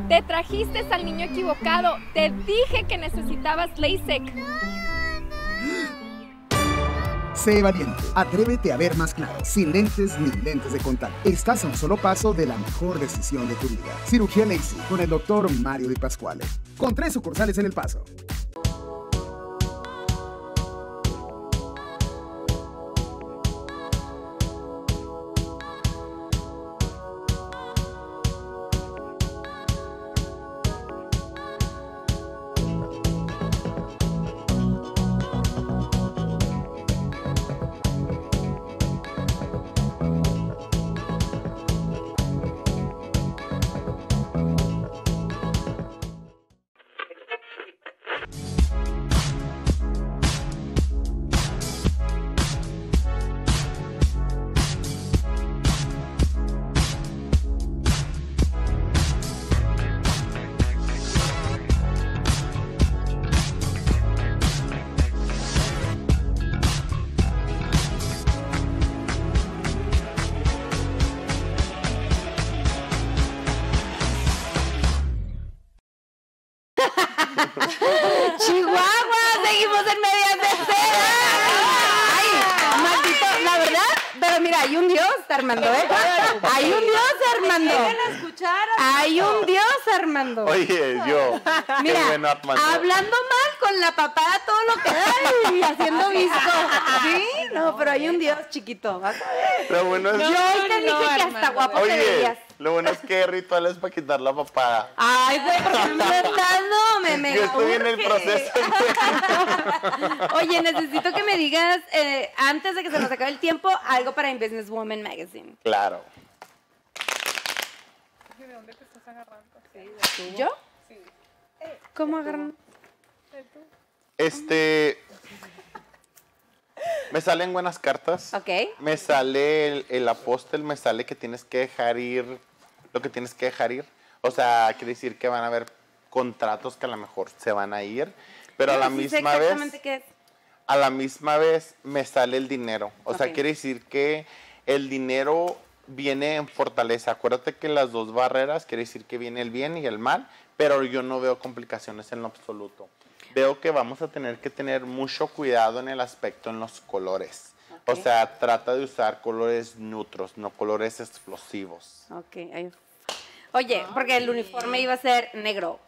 Te trajiste al niño equivocado. Te dije que necesitabas LASIK. Sé valiente, atrévete a ver más claro, sin lentes ni lentes de contacto. Estás a un solo paso de la mejor decisión de tu vida. Cirugía LASIK con el doctor Mario Di Pasquale. Con tres sucursales en El Paso. Dios chiquito. vas a ver. Lo bueno es Yo hoy te dije que hasta guapo te Oye, veías. lo bueno es que hay rituales para quitar la papada. Ay, güey, ¿por qué me estás dando? Me, me Yo estoy en el proceso. <laughs> Oye, necesito que me digas, eh, antes de que se nos acabe el tiempo, algo para In Business Woman Magazine. Claro. ¿De dónde te estás agarrando? ¿Yo? ¿Cómo agarran? Este. Me salen buenas cartas. Ok. Me sale el, el apóstol, me sale que tienes que dejar ir lo que tienes que dejar ir. O sea, quiere decir que van a haber contratos que a lo mejor se van a ir, pero a la Sí misma vez qué es. a la misma vez me sale el dinero. O sea, quiere decir que el dinero viene en fortaleza. Acuérdate que las dos barreras quiere decir que viene el bien y el mal, pero yo no veo complicaciones en lo absoluto. Veo que vamos a tener que tener mucho cuidado en el aspecto en los colores. O sea, trata de usar colores neutros, no colores explosivos. Ok. Oye, porque el uniforme iba a ser negro.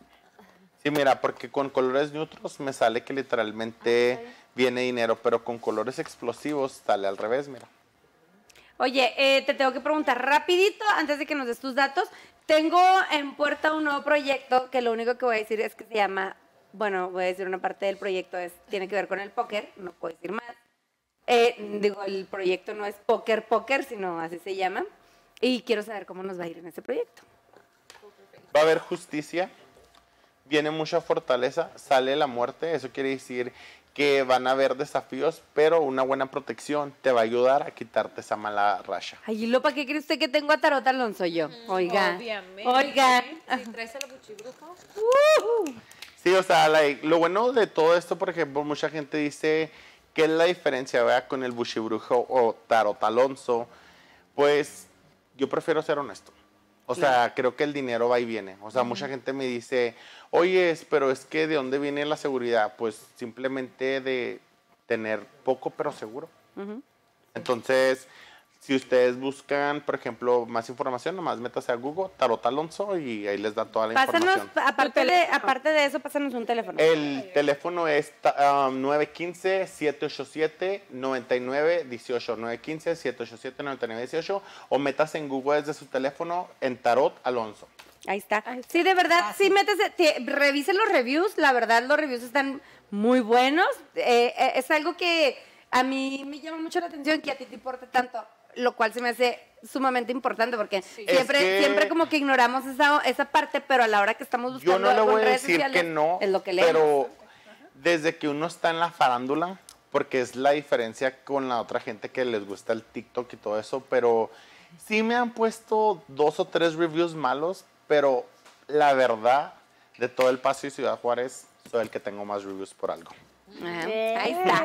Sí, mira, porque con colores neutros me sale que literalmente viene dinero, pero con colores explosivos sale al revés, mira. Oye, eh, te tengo que preguntar rapidito, antes de que nos des tus datos. Tengo en puerta un nuevo proyecto que lo único que voy a decir es que se llama, bueno, voy a decir una parte del proyecto, es, tiene que ver con el póker, no puedo decir más. Eh, digo, el proyecto no es póker, póker, sino así se llama. Y quiero saber cómo nos va a ir en ese proyecto. Va a haber justicia, viene mucha fortaleza, sale la muerte, eso quiere decir que van a haber desafíos, pero una buena protección te va a ayudar a quitarte esa mala racha. Ay, ¿lo para qué cree usted que tengo a Tarot Alonso yo? Oiga. Obviamente. Oiga. Si traes el buchibrujo. Sí, o sea, like, lo bueno de todo esto, por ejemplo, mucha gente dice, ¿qué es la diferencia ¿verdad? con el bushibrujo o tarot alonso? Pues yo prefiero ser honesto. O sea, creo que el dinero va y viene. O sea, mucha gente me dice, oye, pero es que ¿de dónde viene la seguridad? Pues simplemente de tener poco pero seguro. Entonces, si ustedes buscan, por ejemplo, más información, nomás métase a Google, Tarot Alonso, y ahí les da toda la Pásanos, información. aparte de, aparte de eso, pásanos un teléfono. El teléfono es um, 915-787-9918. 915-787-9918. O metas en Google desde su teléfono en Tarot Alonso. Ahí está. Sí, de verdad, sí, métese, te- revisen los reviews, la verdad los reviews están muy buenos. Eh, eh, es algo que a mí me llama mucho la atención que a ti te importe tanto, lo cual se me hace sumamente importante porque siempre, Es que- siempre como que ignoramos esa, esa parte, pero a la hora que estamos buscando Yo no le algo voy en a decir sociales, que no, es lo que leemos. pero desde que uno está en la farándula, porque es la diferencia con la otra gente que les gusta el TikTok y todo eso, pero sí me han puesto dos o tres reviews malos, pero la verdad, de todo el Paso y Ciudad Juárez, soy el que tengo más reviews por algo. Ah, Ahí está,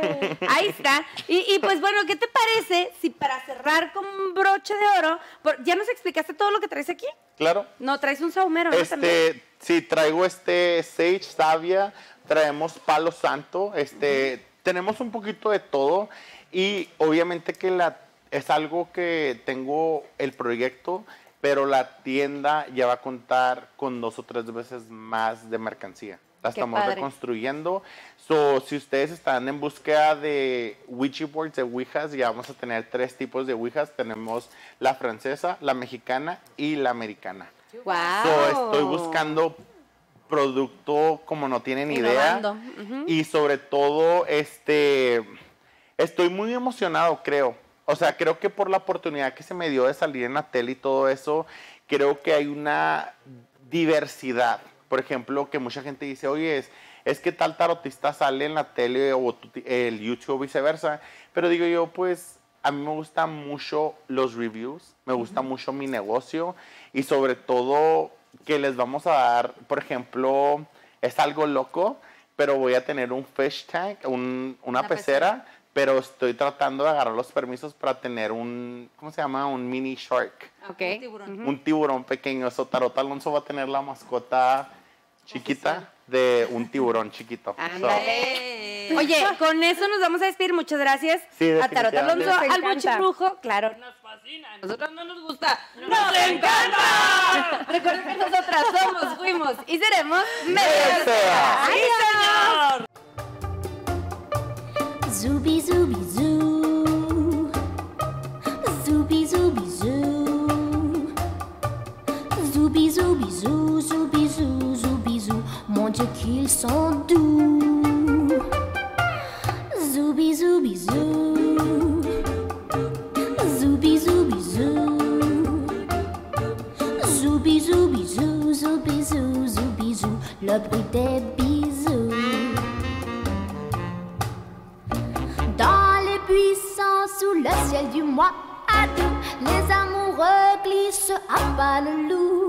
ahí está. Y, y, pues bueno, ¿qué te parece si para cerrar con un broche de oro, por- ya nos explicaste todo lo que traes aquí? Claro. No, traes un saumero, ¿no? También. Este, sí, traigo este sage, savia, traemos palo santo, este, tenemos un poquito de todo y obviamente que la, es algo que tengo el proyecto, pero la tienda ya va a contar con dos o tres veces más de mercancía. La Qué estamos padre. reconstruyendo. So, si ustedes están en búsqueda de Ouija boards, de Ouijas, ya vamos a tener tres tipos de Ouijas. Tenemos la francesa, la mexicana y la americana. Wow. So, estoy buscando producto como no tienen idea. Innovando, ujú. Y sobre todo, este, estoy muy emocionado, creo. O sea, creo que por la oportunidad que se me dio de salir en la tele y todo eso, creo que hay una diversidad. Por ejemplo, que mucha gente dice, oye, es, es que tal tarotista sale en la tele o tu- el YouTube o viceversa. Pero digo yo, pues a mí me gustan mucho los reviews, me gusta mucho mi negocio y sobre todo que les vamos a dar, por ejemplo, es algo loco, pero voy a tener un fish tank, un- una, Una pecera, pecera. pero estoy tratando de agarrar los permisos para tener un, ¿cómo se llama? Un mini shark, Ok. un tiburón pequeño. So, Tarot Alonso va a tener la mascota chiquita de un tiburón chiquito. So, Ándale. Oye, <laughs> con eso nos vamos a despedir. Muchas gracias Sí, a Tarot. Alonso, Nos al. Bochibrujo. Claro, nos fascina. A nosotros no nos gusta. ¡Nos encanta! <laughs> Recuerden que nosotras somos, fuimos y seremos medias. ¡Sí, señor! Sont doux. Zooby zooby zoo. Zooby zooby zoo. Zooby zooby zoo, zooby zoo, zooby zoo. Le bruit des bisous. Dans les buissons, sous le ciel du mois à deux, les amoureux glissent à pas le loup.